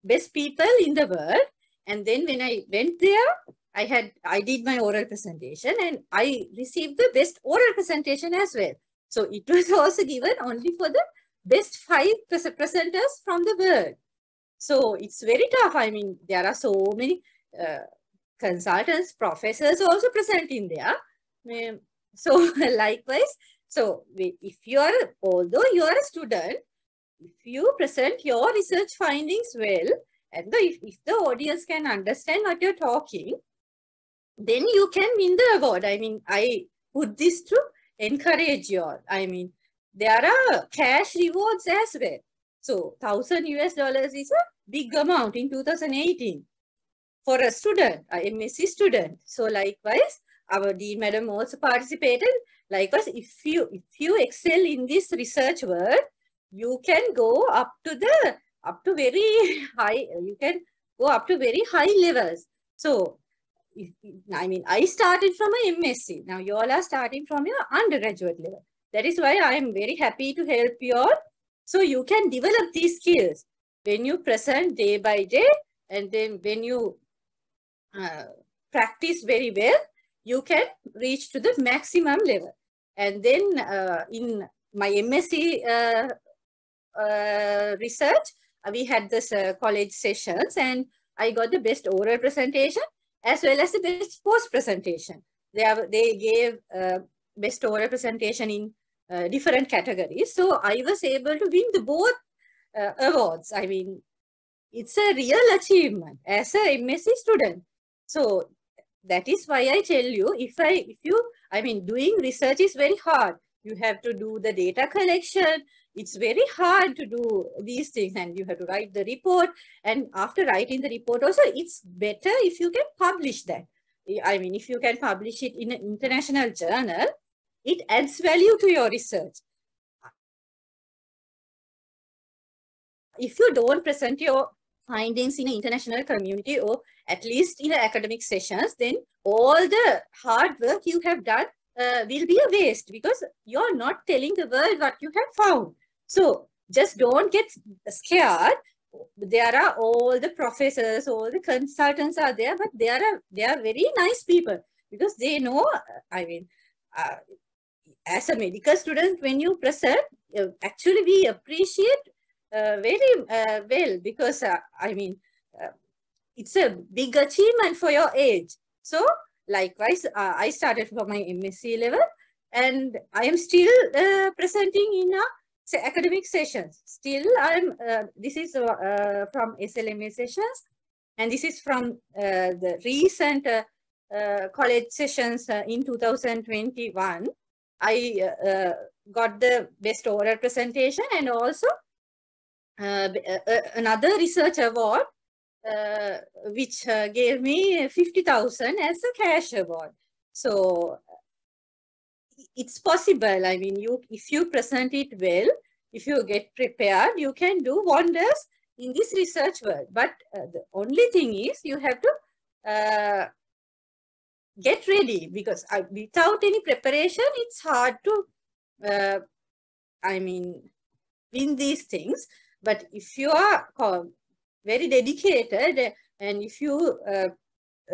best people in the world. And then when I went there, I had, I did my oral presentation and I received the best oral presentation as well. So it was (laughs) also given only for the best five presenters from the world. So it's very tough. I mean, there are so many uh, consultants, professors also present in there. Um, so (laughs) likewise, so if you are, although you are a student, if you present your research findings well, and the, if, if the audience can understand what you're talking, then you can win the award. I mean, I put this to encourage you all. I mean, there are cash rewards as well. So 1000 US dollars is a big amount in 2018 for a student, a MSc student. So likewise, our Dean Madam also participated. Likewise, if you, if you excel in this research work, you can go up to the, up to very (laughs) high, you can go up to very high levels. So, I mean, I started from a MSc. Now you all are starting from your undergraduate level. That is why I am very happy to help you all. So you can develop these skills when you present day by day and then when you uh, practice very well, you can reach to the maximum level. And then uh, in my MSc uh, uh, research, uh, we had this college sessions and I got the best oral presentation as well as the best post presentation. They, have, they gave best oral presentation in uh, different categories. So I was able to win the both uh, awards. I mean, it's a real achievement as a MSc student. So that is why I tell you, if I, if you, I mean, doing research is very hard. You have to do the data collection. It's very hard to do these things and you have to write the report. And after writing the report also, it's better if you can publish that. I mean, if you can publish it in an international journal, it adds value to your research. If you don't present your findings in an international community or at least in the academic sessions, then all the hard work you have done uh, will be a waste because you're not telling the world what you have found. So just don't get scared. There are all the professors, all the consultants are there, but they are, they are very nice people because they know, I mean, uh, as a medical student, when you present, uh, actually we appreciate uh, very uh, well because uh, I mean, it's a big achievement for your age. So likewise, uh, I started from my MSc level and I am still uh, presenting in a say, academic sessions. Still, I'm. Uh, this is uh, from SLMA sessions, and this is from uh, the recent uh, uh, college sessions in 2021. I got the best oral presentation and also another research award, which gave me 50,000 as a cash award. So it's possible. I mean, you if you present it well, if you get prepared, you can do wonders in this research world. But uh, the only thing is you have to uh, get ready because uh, without any preparation, it's hard to, uh, I mean, win these things. But if you are very dedicated and if you uh,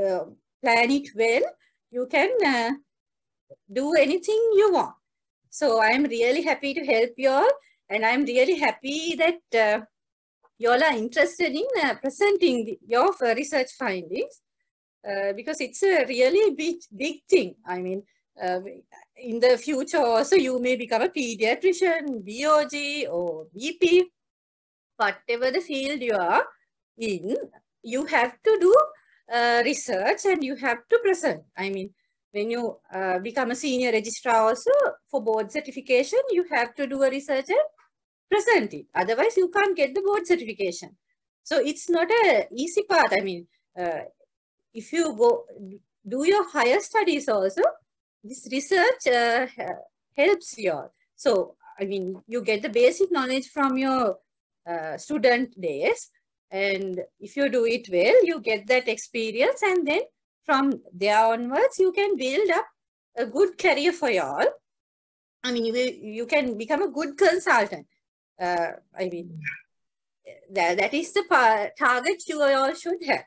uh, plan it well, you can do anything you want. So I'm really happy to help you all and I'm really happy that uh, you all are interested in uh, presenting the, your research findings uh, because it's a really big, big thing. I mean, uh, in the future also you may become a pediatrician, VOG or BP, whatever the field you are in, you have to do uh, research and you have to present. I mean, when you uh, become a senior registrar also for board certification, you have to do a research and present it. Otherwise, you can't get the board certification. So it's not a easy path. I mean, uh, if you go do your higher studies also, this research uh, helps you. So, I mean, you get the basic knowledge from your uh, student days. And if you do it well, you get that experience and then from there onwards, you can build up a good career for you all. I mean, you, you can become a good consultant. Uh, I mean, that, that is the target you all should have.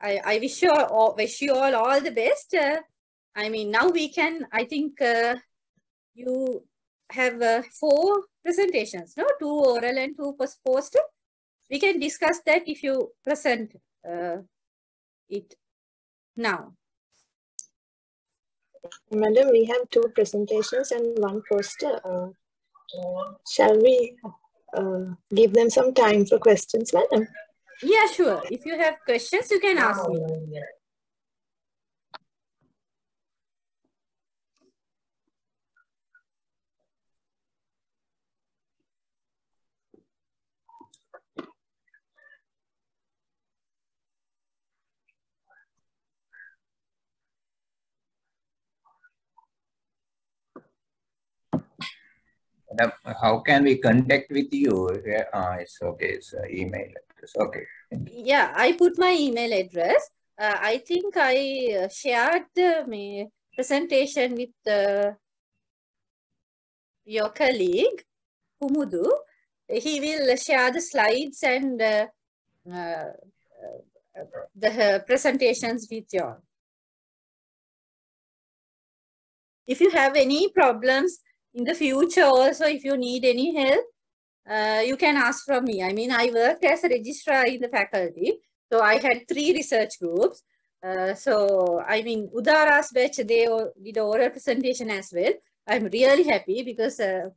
I, I wish you all, wish you all all the best. Uh, I mean, now we can, I think uh, you have uh, four presentations, no? Two oral and two post. We can discuss that if you present uh, it now. Madam, we have two presentations and one poster. Uh, shall we uh, give them some time for questions, madam? Yeah, sure. If you have questions, you can ask me. How can we contact with you? Uh, it's okay, it's uh, email address. Okay. Yeah, I put my email address. Uh, I think I uh, shared the presentation with uh, your colleague, Kumudu. He will share the slides and uh, the presentations with you. If you have any problems, in the future also, if you need any help, uh, you can ask from me. I mean, I worked as a registrar in the faculty. So I had three research groups. Uh, so, I mean, Udara's batch, they did oral presentation as well. I'm really happy because uh,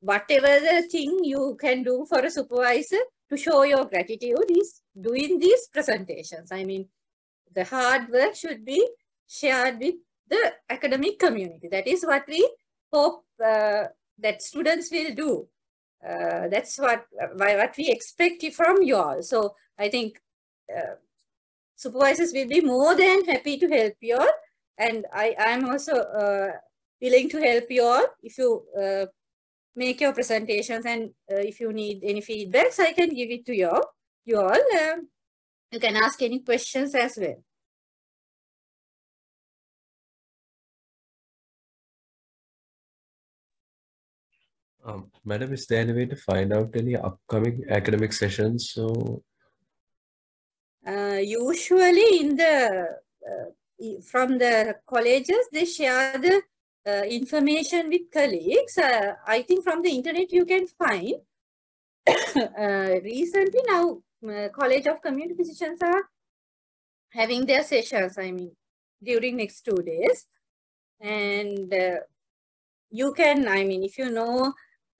whatever the thing you can do for a supervisor to show your gratitude is doing these presentations. I mean, the hard work should be shared with the academic community. That is what we hope uh, that students will do. Uh, that's what what we expect from you all. So I think uh, supervisors will be more than happy to help you all. And I am also willing to help you all if you make your presentations and uh, if you need any feedbacks, I can give it to you all. You all, you can ask any questions as well. Um, madam, is there any way to find out any upcoming academic sessions? So, uh, usually in the uh, from the colleges, they share the uh, information with colleagues. Uh, I think from the internet you can find. (coughs) Uh, recently, now uh, College of Community Physicians are having their sessions. I mean, during next two days. And you can, I mean, if you know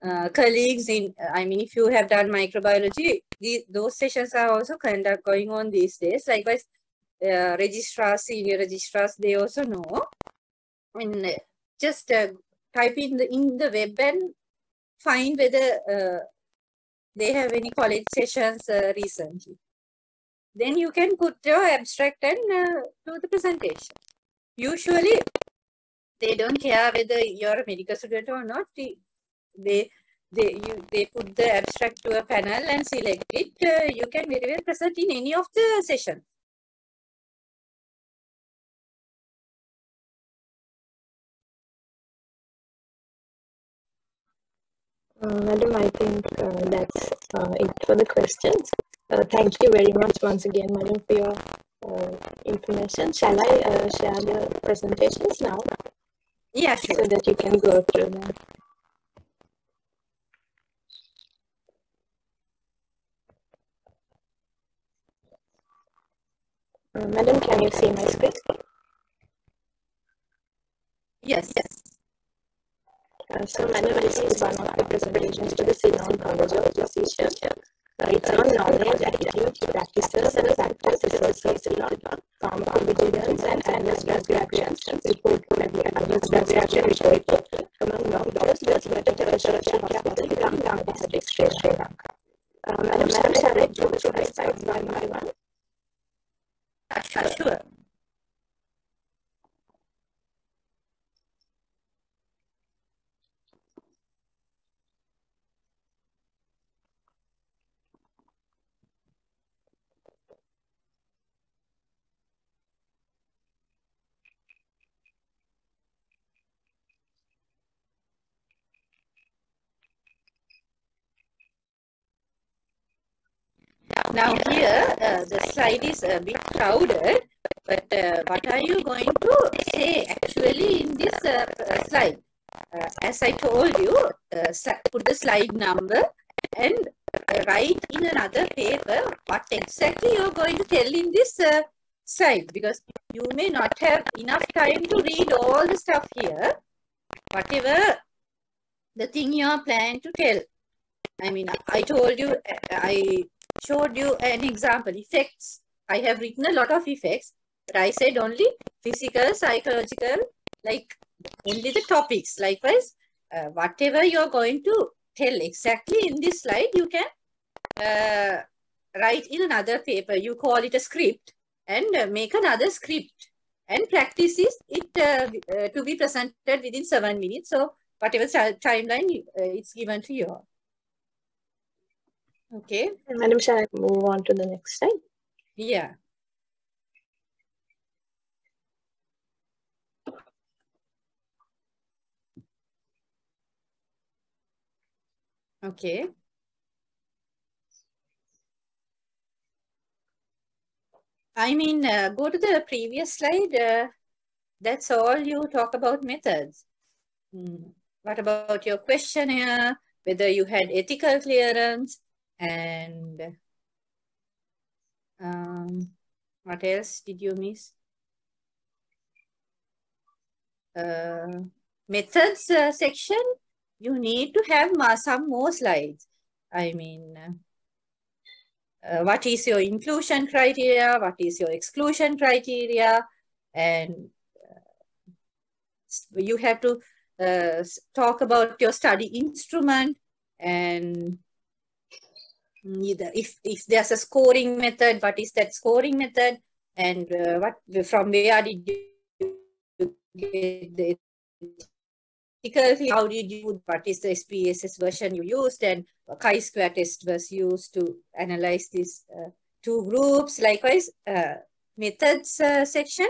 uh, colleagues in, I mean, if you have done microbiology, the, those sessions are also kind of going on these days. Likewise, uh, registrars, senior registrars, they also know. And just uh, type in the in the web and find whether uh, they have any college sessions uh, recently. Then you can put your abstract and uh, do the presentation. Usually, they don't care whether you're a medical student or not. They they you, they put the abstract to a panel and select it. Uh, you can very well present in any of the session. Uh, Madam, I think uh, that's uh, it for the questions. Uh, thank you very much once again, Madam, for your uh, information. Shall I uh, share the presentations now? Yeah, sure. So that you can go through them. Madam, can you see my screen? Yes, yes. Uh, so, Madam, this is one of the presentations to the Ceylon College of Physicians. Uh, it's on knowledge, attitudes, practices, and factors associated with pharmacovigilance and drug reactions. Report drug reaction report among doctors, Jasmata Tertiary Hospital, Ganga District, Sri Lanka. Uh, Madam, Madam, shall I go through the slides one by one? Sure, Now here, uh, the slide is a bit crowded, but uh, what are you going to say actually in this uh, slide? Uh, as I told you, uh, put the slide number and write in another paper what exactly you're going to tell in this uh, slide because you may not have enough time to read all the stuff here. Whatever the thing you're planning to tell. I mean, I told you, I showed you an example, effects. I have written a lot of effects, but I said only physical, psychological, like only the topics. Likewise, uh, whatever you're going to tell exactly in this slide, you can uh, write in another paper. You call it a script and uh, make another script and practice it uh, uh, to be presented within seven minutes. So whatever timeline uh, it's given to you. Okay. Madam, shall I move on to the next slide? Yeah. Okay. I mean, uh, go to the previous slide. Uh, that's all you talk about methods. Hmm. What about your questionnaire? Whether you had ethical clearance and um, what else did you miss? Uh, methods uh, section, you need to have some more slides. I mean, uh, what is your inclusion criteria? What is your exclusion criteria? And uh, you have to uh, talk about your study instrument and Neither. If if there's a scoring method, what is that scoring method, and uh, what from where did you get the how did you what is the SPSS version you used and chi-square test was used to analyze these uh, two groups. Likewise, uh, methods uh, section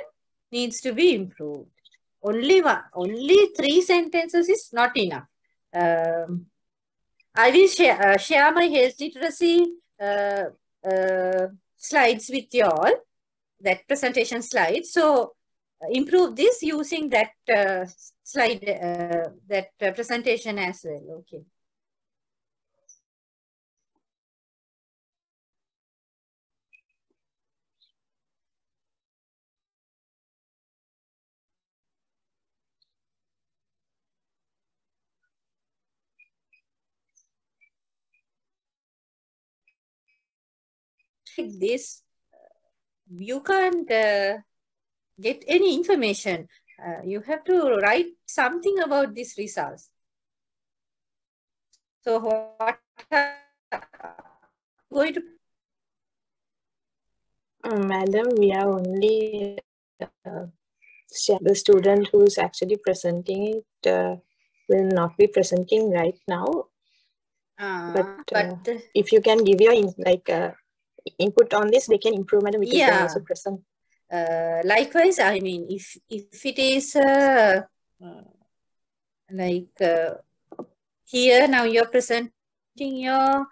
needs to be improved. Only one, only three sentences is not enough. Um, I will share, uh, share my health literacy uh, uh, slides with you all, that presentation slide. So improve this using that slide, that presentation as well. Okay. Like this, you can't uh, get any information. Uh, you have to write something about this results. So what are going to Uh, Madam, we are only uh, the student who's actually presenting it uh, will not be presenting right now. uh, But, but uh, If you can give your like uh, input on this, they can improve. We can Yeah. also present. uh, likewise, I mean, if if it is uh, uh, like uh, here now you're presenting your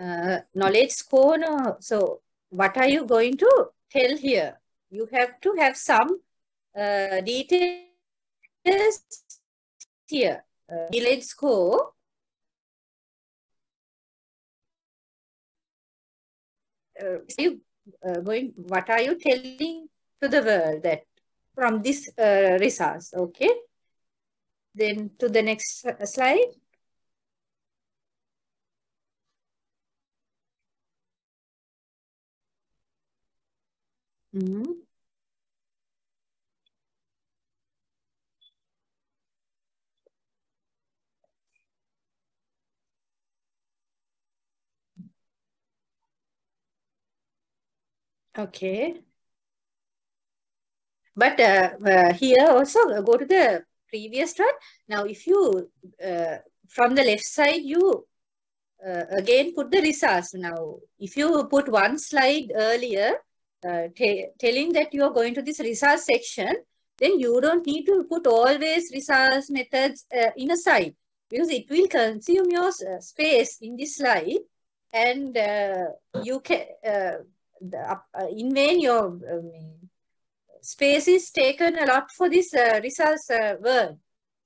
uh, knowledge score, no? so what are you going to tell here? You have to have some uh, details here. Uh, knowledge score. Uh, you uh, going what are you telling to the world that from this uh, results okay then to the next uh, slide Mhm. Okay. But uh, uh, here also uh, go to the previous one. Now, if you uh, from the left side, you uh, again put the results. Now, if you put one slide earlier, uh, telling that you are going to this results section, then you don't need to put always results methods in a slide because it will consume your space in this slide and you can the, uh, in vain your um, space is taken a lot for this uh, results uh, word.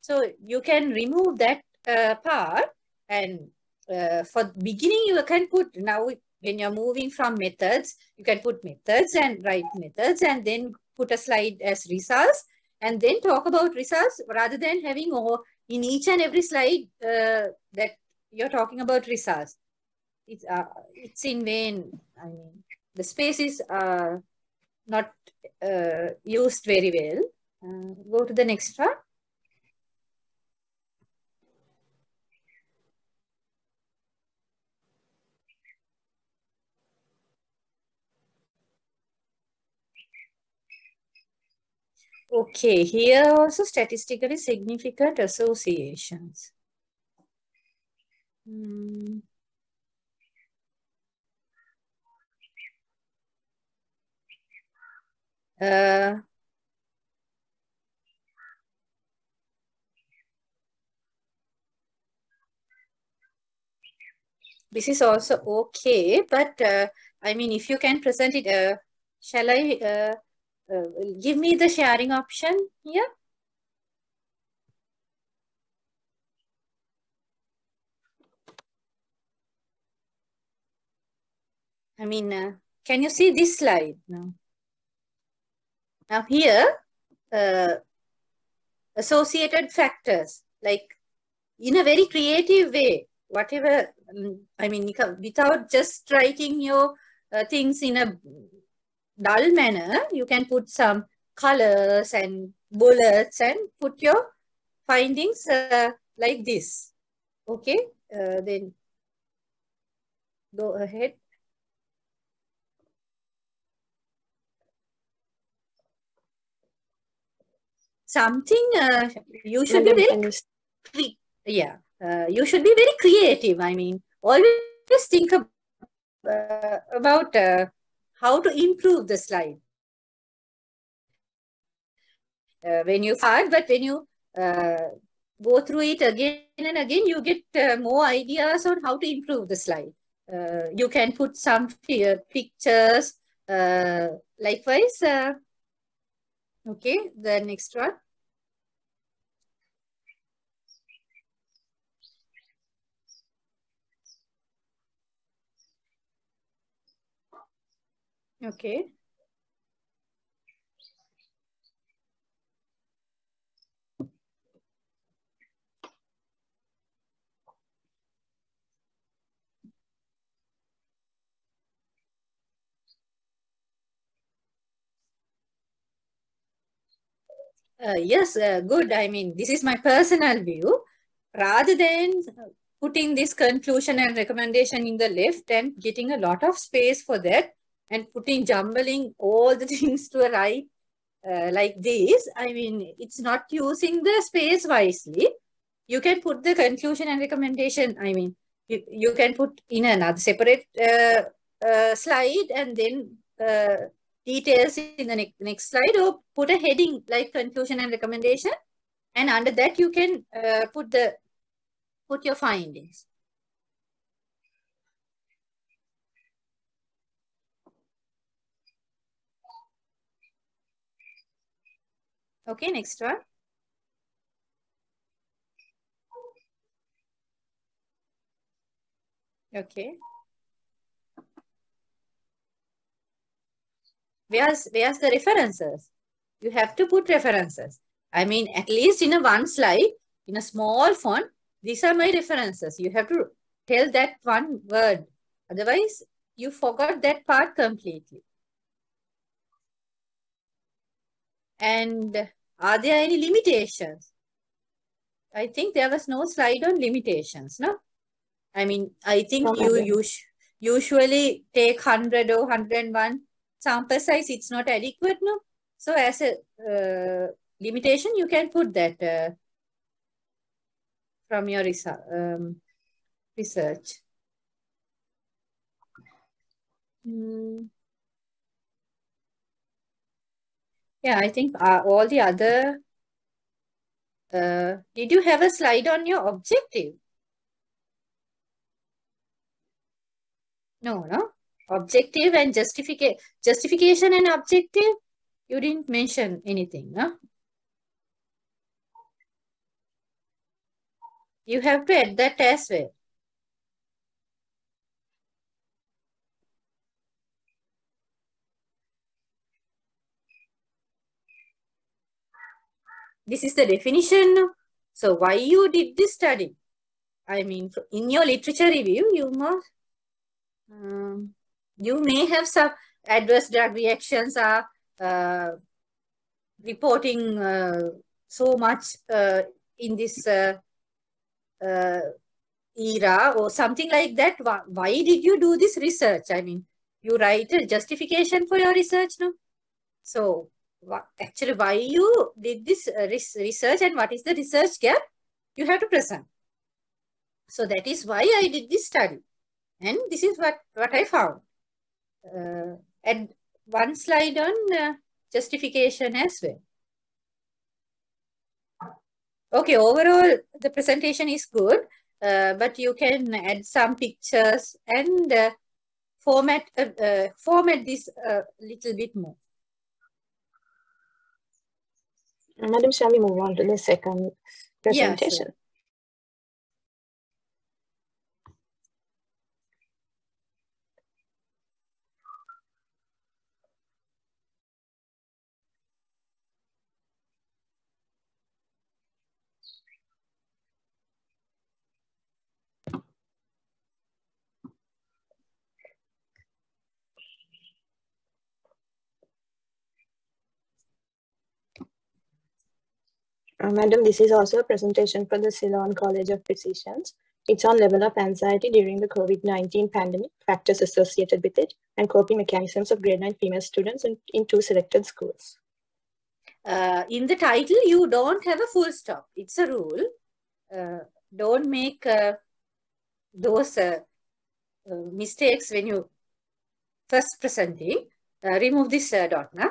So you can remove that uh, part and uh, for beginning you can put now when you're moving from methods, you can put methods and write methods and then put a slide as results and then talk about results rather than having all in each and every slide uh, that you're talking about results. It's, it's in vain. I mean, the spaces are not uh, used very well. Uh, go to the next one. Okay, here also statistically significant associations. Hmm. Uh, this is also okay, but uh, I mean, if you can present it, uh, shall I uh, uh, give me the sharing option here? I mean, can you see this slide now? Now here, uh, associated factors, like in a very creative way, whatever, um, I mean, without just writing your uh, things in a dull manner, you can put some colors and bullets and put your findings uh, like this. Okay, uh, then go ahead. Something uh, you should be very yeah uh, you should be very creative. I mean, always think uh, about uh, how to improve the slide. Uh, when you start, but when you uh, go through it again and again, you get uh, more ideas on how to improve the slide. Uh, you can put some pictures, uh, likewise. Okay, the next one. Okay. Uh, yes, uh, good. I mean, this is my personal view. Rather than putting this conclusion and recommendation in the left and getting a lot of space for that and putting jumbling all the (laughs) things to a right uh, like this, I mean, it's not using the space wisely. You can put the conclusion and recommendation, I mean, you, you can put in another separate uh, uh, slide and then uh, details in the ne next slide or put a heading like conclusion and recommendation. And under that, you can uh, put the put your findings. Okay, next one. Okay. Where's, where's the references? You have to put references. I mean, at least in a one slide, in a small font, these are my references. You have to tell that one word. Otherwise, you forgot that part completely. And are there any limitations? I think there was no slide on limitations, no? I mean, I think you, you usually take 100 or 101 sample size, it's not adequate, no? So as a uh, limitation, you can put that uh, from your research. Um, research. Mm. Yeah, I think uh, all the other, uh, did you have a slide on your objective? No, no. Objective and justification, justification and objective, you didn't mention anything, no? You have to add that as well. This is the definition. So why you did this study? I mean, in your literature review, you must, um, you may have some adverse drug reactions are uh, reporting uh, so much uh, in this uh, uh, era or something like that. Why, why did you do this research? I mean, you write a justification for your research, no? So actually why you did this uh, research and what is the research gap you have to present. So that is why I did this study. And this is what, what I found. Uh, and one slide on uh, justification as well. Okay, overall the presentation is good, uh, but you can add some pictures and uh, format uh, uh format this a little bit more. Madam, shall we move on to the second presentation? Yeah, Uh, madam, this is also a presentation for the Ceylon College of Physicians. It's on level of anxiety during the COVID-19 pandemic, factors associated with it, and coping mechanisms of grade 9 female students in, in two selected schools. Uh, in the title, you don't have a full stop. It's a rule. Uh, don't make uh, those uh, uh, mistakes when you first presenting. remove this dot now.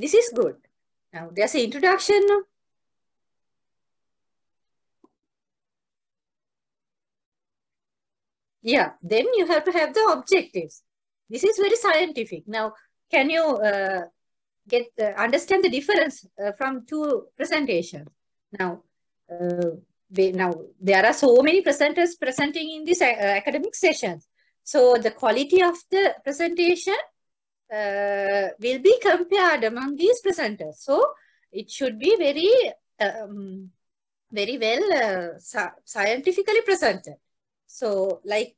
This is good. Now there's an introduction. Yeah, then you have to have the objectives. This is very scientific. Now, can you uh, get uh, understand the difference uh, from two presentations? Now, uh, they, now there are so many presenters presenting in this uh, academic sessions. So the quality of the presentation will be compared among these presenters. So it should be very, um, very well uh, scientifically presented. So like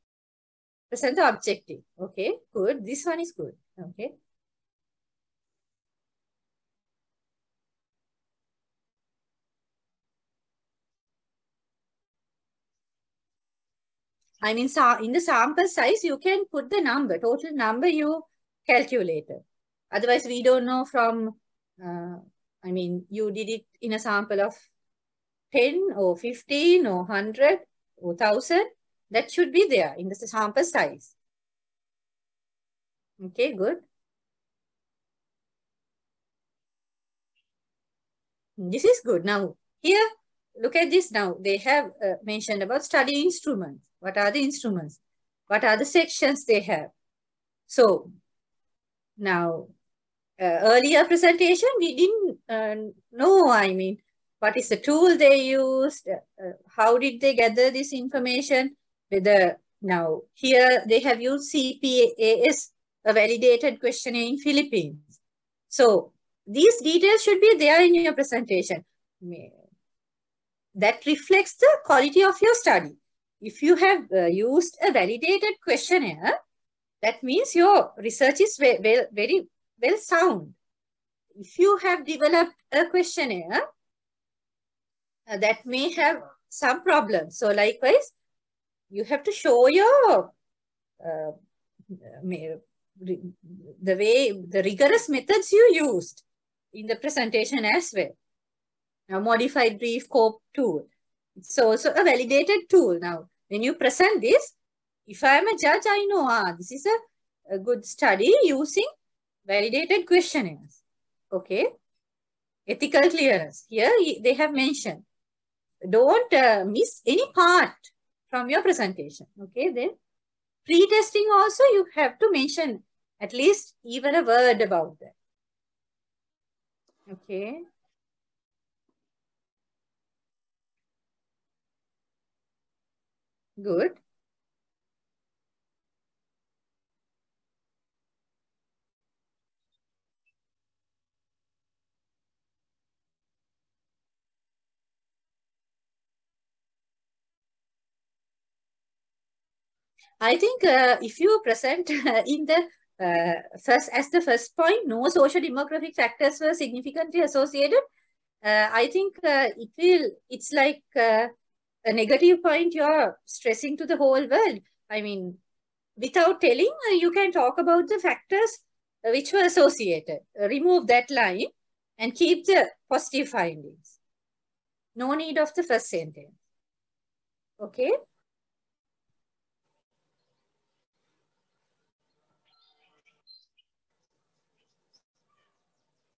present the objective. Okay, good. This one is good. Okay. I mean, in the sample size, you can put the number, total number you calculated. Otherwise, we don't know from, uh, I mean, you did it in a sample of 10 or 15 or 100 or 1000. That should be there in the sample size. Okay, good. This is good. Now, here, look at this now. They have uh, mentioned about study instruments. What are the instruments? What are the sections they have? So now, uh, earlier presentation, we didn't uh, know, I mean, what is the tool they used? Uh, how did they gather this information? Whether now here they have used CPAS, a validated questionnaire in Philippines. So these details should be there in your presentation. That reflects the quality of your study if you have uh, used a validated questionnaire, that means your research is very, very, well sound. If you have developed a questionnaire, uh, that may have some problems. So likewise, you have to show your uh, the way, the rigorous methods you used in the presentation as well. Now, modified brief COPE tool. It's also a validated tool. Now, when you present this, if I am a judge, I know, ah, this is a, a good study using validated questionnaires. Okay. Ethical clearance. Here they have mentioned. Don't uh, miss any part from your presentation. Okay. Then pre-testing also you have to mention at least even a word about that. Okay. Good. I think uh, if you present (laughs) in the uh, first, as the first point, no social demographic factors were significantly associated. Uh, I think uh, it will, it's like a negative point you're stressing to the whole world. I mean, without telling, you can talk about the factors which were associated. Remove that line and keep the positive findings. No need of the first sentence. Okay?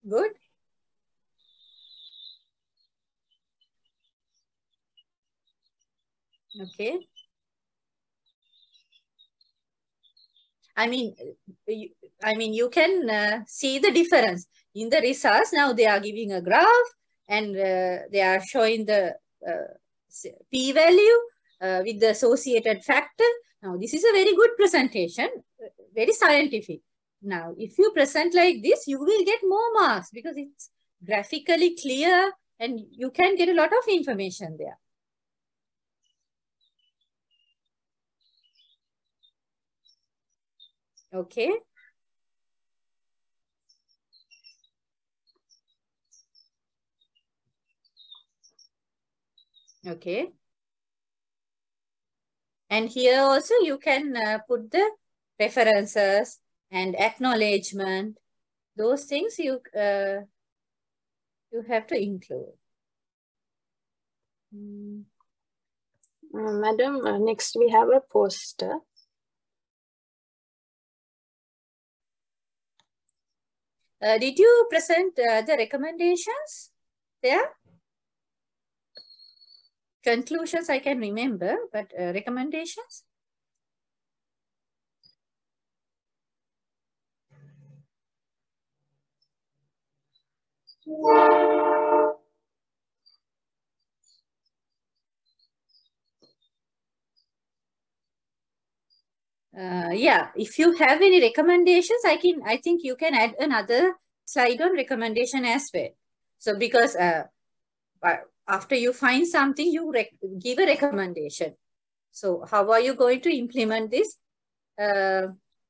Good. Okay. I mean, you, I mean, you can uh, see the difference in the results. Now they are giving a graph and uh, they are showing the uh, p-value uh, with the associated factor. Now this is a very good presentation, very scientific. Now, if you present like this, you will get more marks because it's graphically clear and you can get a lot of information there. Okay. Okay. And here also you can uh, put the references and acknowledgement. Those things you uh, you have to include. Mm. Uh, Madam, uh, next we have a poster. Uh, did you present uh, the recommendations there? Conclusions I can remember, but uh, recommendations? Uh, yeah, if you have any recommendations, I can, I think you can add another slide on recommendation as well. So because uh, after you find something, you give a recommendation. So how are you going to implement this? uh,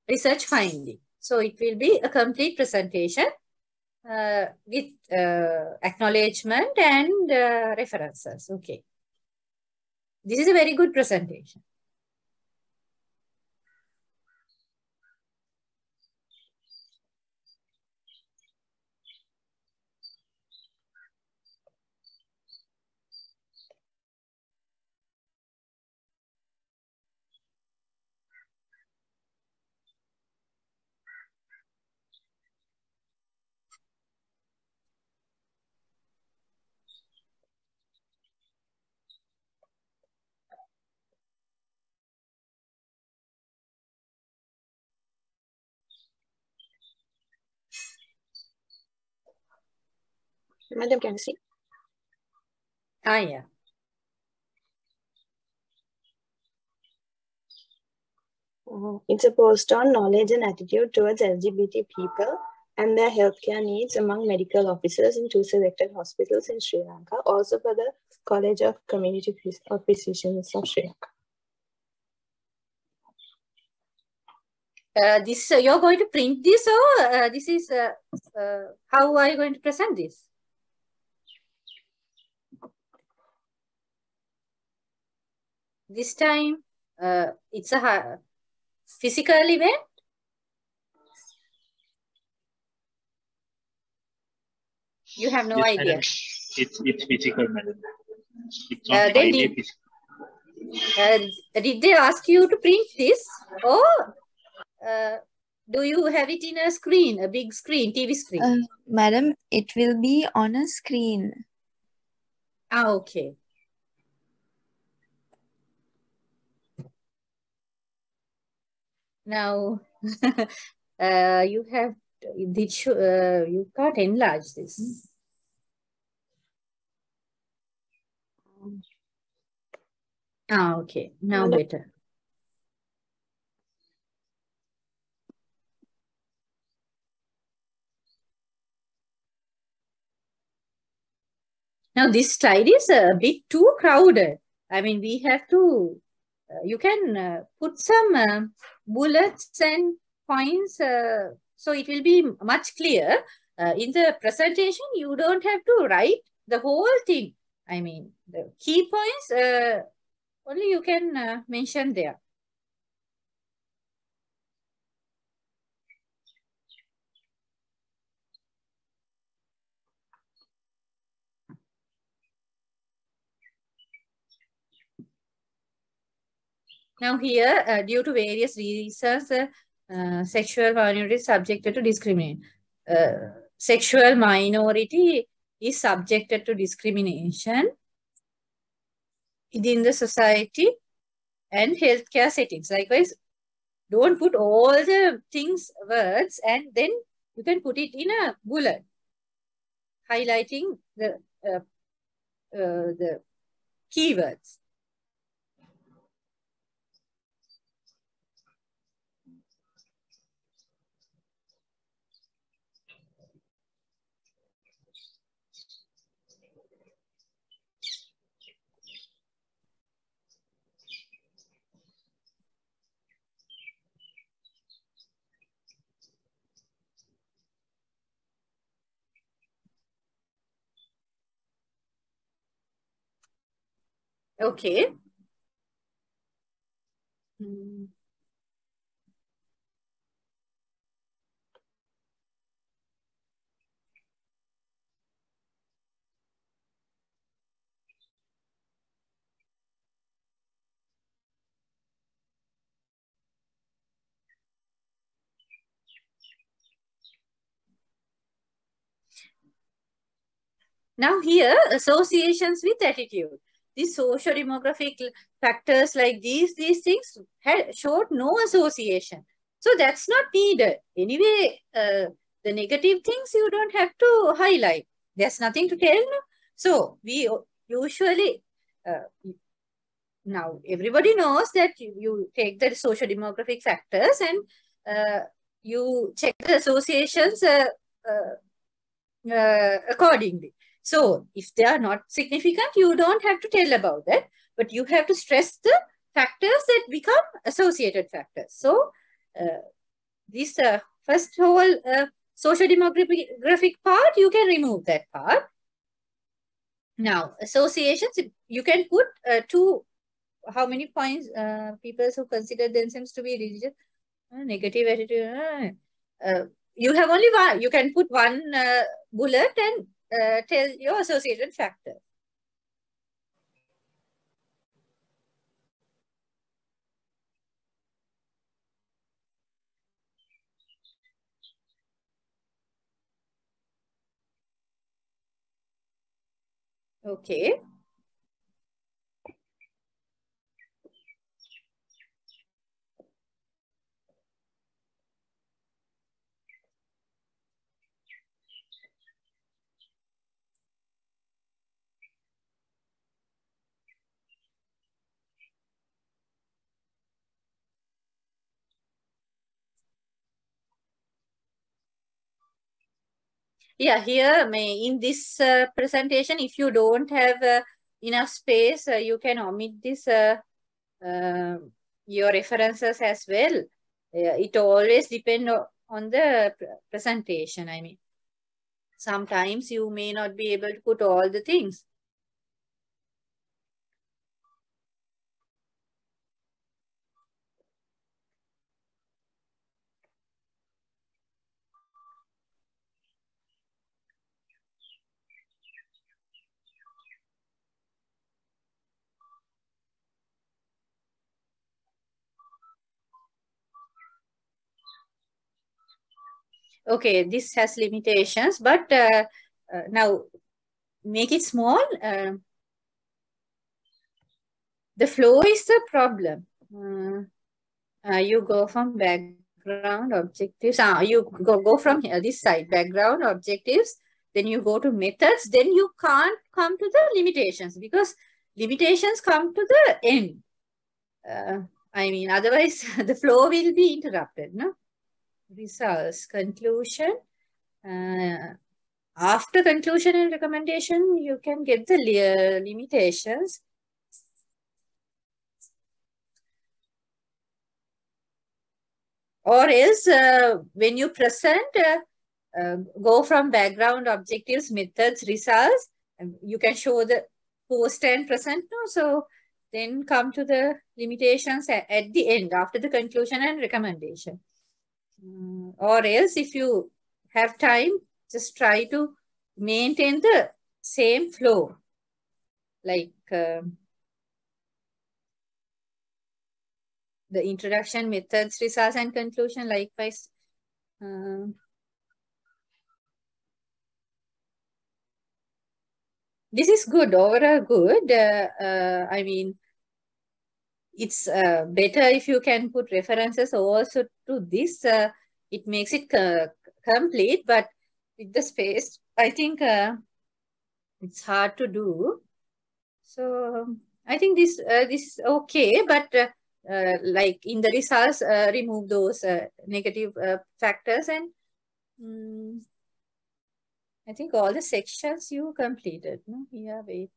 research finding. So it will be a complete presentation uh, with uh, acknowledgement and uh, references. Okay. This is a very good presentation. Madam, can you see? Ah, yeah. Uh, it's a post on knowledge and attitude towards LGBT people and their healthcare needs among medical officers in two selected hospitals in Sri Lanka, also for the College of Community of Physicians of Sri Lanka. Uh, this uh, you're going to print this or uh, this is uh, uh, how are you going to present this? This time uh, it's a ha- physical event. You have no Yes, idea. madam. It's it's physical, madam. It's on Uh, then Friday. the- phys- Uh, did they ask you to print this or uh, do you have it in a screen, a big screen, TV screen? Uh, madam, it will be on a screen. ah, okay. Now, (laughs) uh, you have, uh, you can't enlarge this. Ah, okay. Now better. Now this slide is a bit too crowded. I mean, we have to, uh, you can uh, put some uh, bullets and points, uh, so it will be much clear. Uh, in the presentation, you don't have to write the whole thing. I mean, the key points, uh, only you can mention there. Now here, uh, due to various reasons, uh, uh, sexual minority is subjected to discrimination. Uh, sexual minority is subjected to discrimination within the society and healthcare settings. Likewise, don't put all the things, words, and then you can put it in a bullet, highlighting the uh, uh, the keywords. Okay. Now here, associations with attitude. These socio-demographic factors like these, these things had showed no association. So that's not needed. Anyway, uh, the negative things you don't have to highlight. There's nothing to tell. no? So we usually, uh, now everybody knows that you, you take the socio-demographic factors and uh, you check the associations uh, uh, uh, accordingly. So if they are not significant, you don't have to tell about that, but you have to stress the factors that become associated factors. So uh, this uh, first whole uh, social demographic part, you can remove that part. Now, associations, you can put uh, two, how many points uh, people who consider themselves to be religious, uh, negative attitude, uh, uh, you have only one, you can put one uh, bullet and uh, tell your associated factor. Okay. Yeah, here may in this uh, presentation, if you don't have uh, enough space, uh, you can omit this uh, uh, your references as well. it always depend on the presentation. I mean, sometimes you may not be able to put all the things. Okay, this has limitations, but uh, uh, now make it small. Uh, the flow is the problem. Uh, uh, you go from background objectives. Uh, you go, go from here, this side, background objectives. Then you go to methods. Then you can't come to the limitations because limitations come to the end. I mean, otherwise (laughs) the flow will be interrupted, no? Results, conclusion. Uh, after conclusion and recommendation, you can get the limitations. Or else, uh, when you present, uh, uh go from background, objectives, methods, results, you can show the post and present. No? So then come to the limitations at, at the end, after the conclusion and recommendation. Mm, or else if you have time, just try to maintain the same flow. Like uh, the introduction, methods, results, and conclusion likewise. Uh, this is good, overall good. Uh, uh, I mean, it's uh, better if you can put references also to this. Uh, it makes it complete, but with the space, I think uh, it's hard to do. So I think this uh, this is okay, but uh, uh, like in the results, remove those negative factors and um, I think all the sections you completed. No, yeah, wait.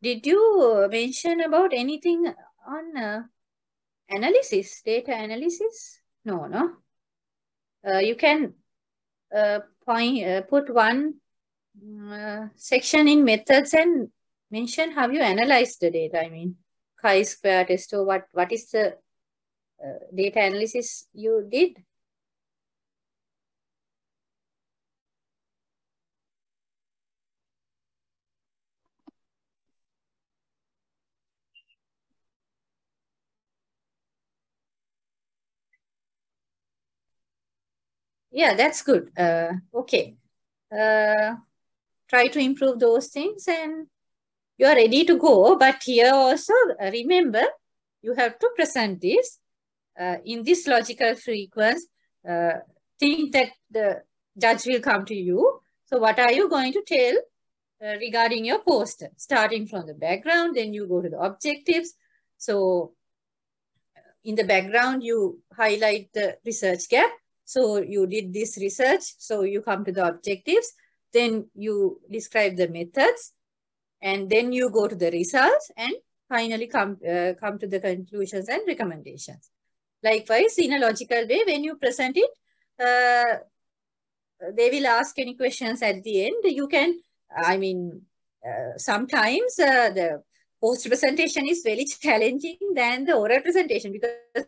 Did you mention about anything on uh, analysis, data analysis? No, no. Uh, you can uh, point uh, put one uh, section in methods and mention how you analyze the data. I mean, chi-square test or what, what is the uh, data analysis you did? Yeah, that's good. Uh, okay. Uh, try to improve those things and you are ready to go. But here also, uh, remember, you have to present this uh, in this logical sequence. uh, think that the judge will come to you. So what are you going to tell uh, regarding your poster? Starting from the background, then you go to the objectives. So in the background, you highlight the research gap. So you did this research, so you come to the objectives. Then you describe the methods, and then you go to the results, and finally come, uh, come to the conclusions and recommendations. Likewise, in a logical way, when you present it, uh, they will ask any questions at the end. You can, I mean, uh, sometimes uh, the post presentation is very (laughs) challenging than the oral presentation because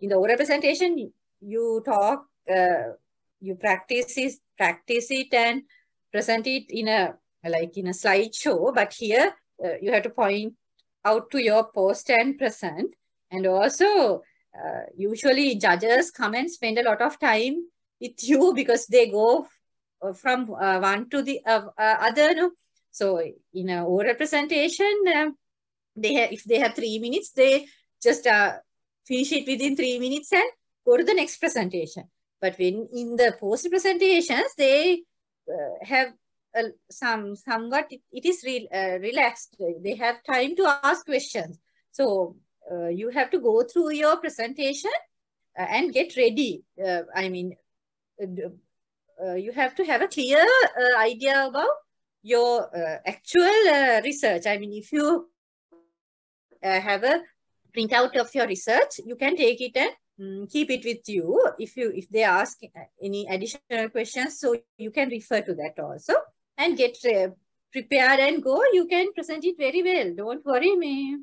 in the oral presentation you talk, uh, you practice it, practice it and present it in a like in a slideshow. But here uh, you have to point out to your post and present, and also uh, usually judges come and spend a lot of time with you because they go from uh, one to the uh, uh, other. No? So in a oral presentation, they have, if they have three minutes, they just uh, finish it within three minutes and go to the next presentation. But when in the post presentations, they uh, have uh, some somewhat it, is re, uh, relaxed. They have time to ask questions. So uh, you have to go through your presentation uh, and get ready. Uh, I mean, you have to have a clear idea about your actual research. I mean, if you have a printout of your research, you can take it and um, keep it with you. If you if they ask any additional questions, so you can refer to that also and get uh, prepared and go. You can present it very well. Don't worry me.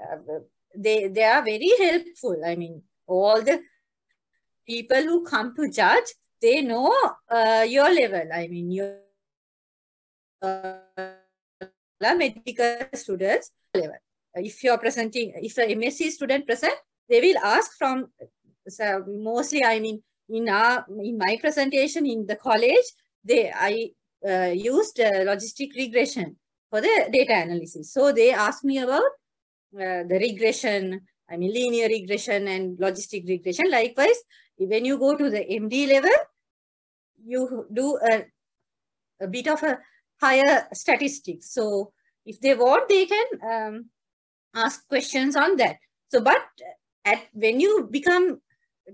Uh, they they are very helpful. I mean, all the people who come to judge, they know uh, your level. I mean, your uh, medical students level. If you are presenting, if a MSc student present, they will ask from so mostly. I mean, in our in my presentation in the college, they I uh, used uh, logistic regression for the data analysis. So they asked me about uh, the regression, I mean, linear regression and logistic regression. Likewise, when you go to the MD level, you do a, a bit of a higher statistics. So if they want, they can um, ask questions on that. So, but at when you become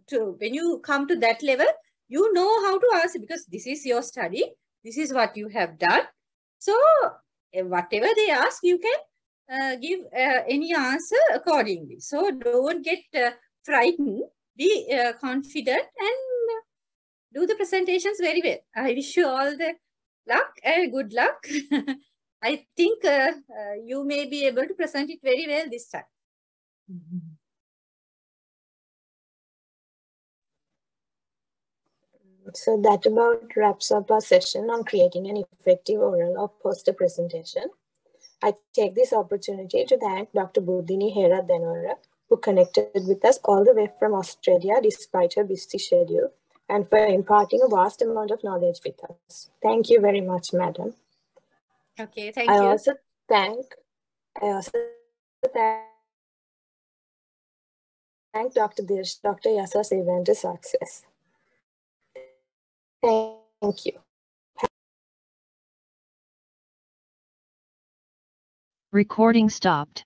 to, when you come to that level, you know how to answer because this is your study. This is what you have done. So eh, whatever they ask, you can uh, give uh, any answer accordingly. So don't get uh, frightened, be uh, confident and do the presentations very well. I wish you all the luck and good luck. (laughs) I think uh, uh, you may be able to present it very well this time. So that about wraps up our session on creating an effective oral or poster presentation. I take this opportunity to thank Dr. Buddhini Hera Denuwara, who connected with us all the way from Australia despite her busy schedule, and for imparting a vast amount of knowledge with us. Thank you very much, madam. Okay, thank I you. also thank, I also thank, thank Dr. Dish, Dr. Yasa Sevan to success. Thank you. Recording stopped.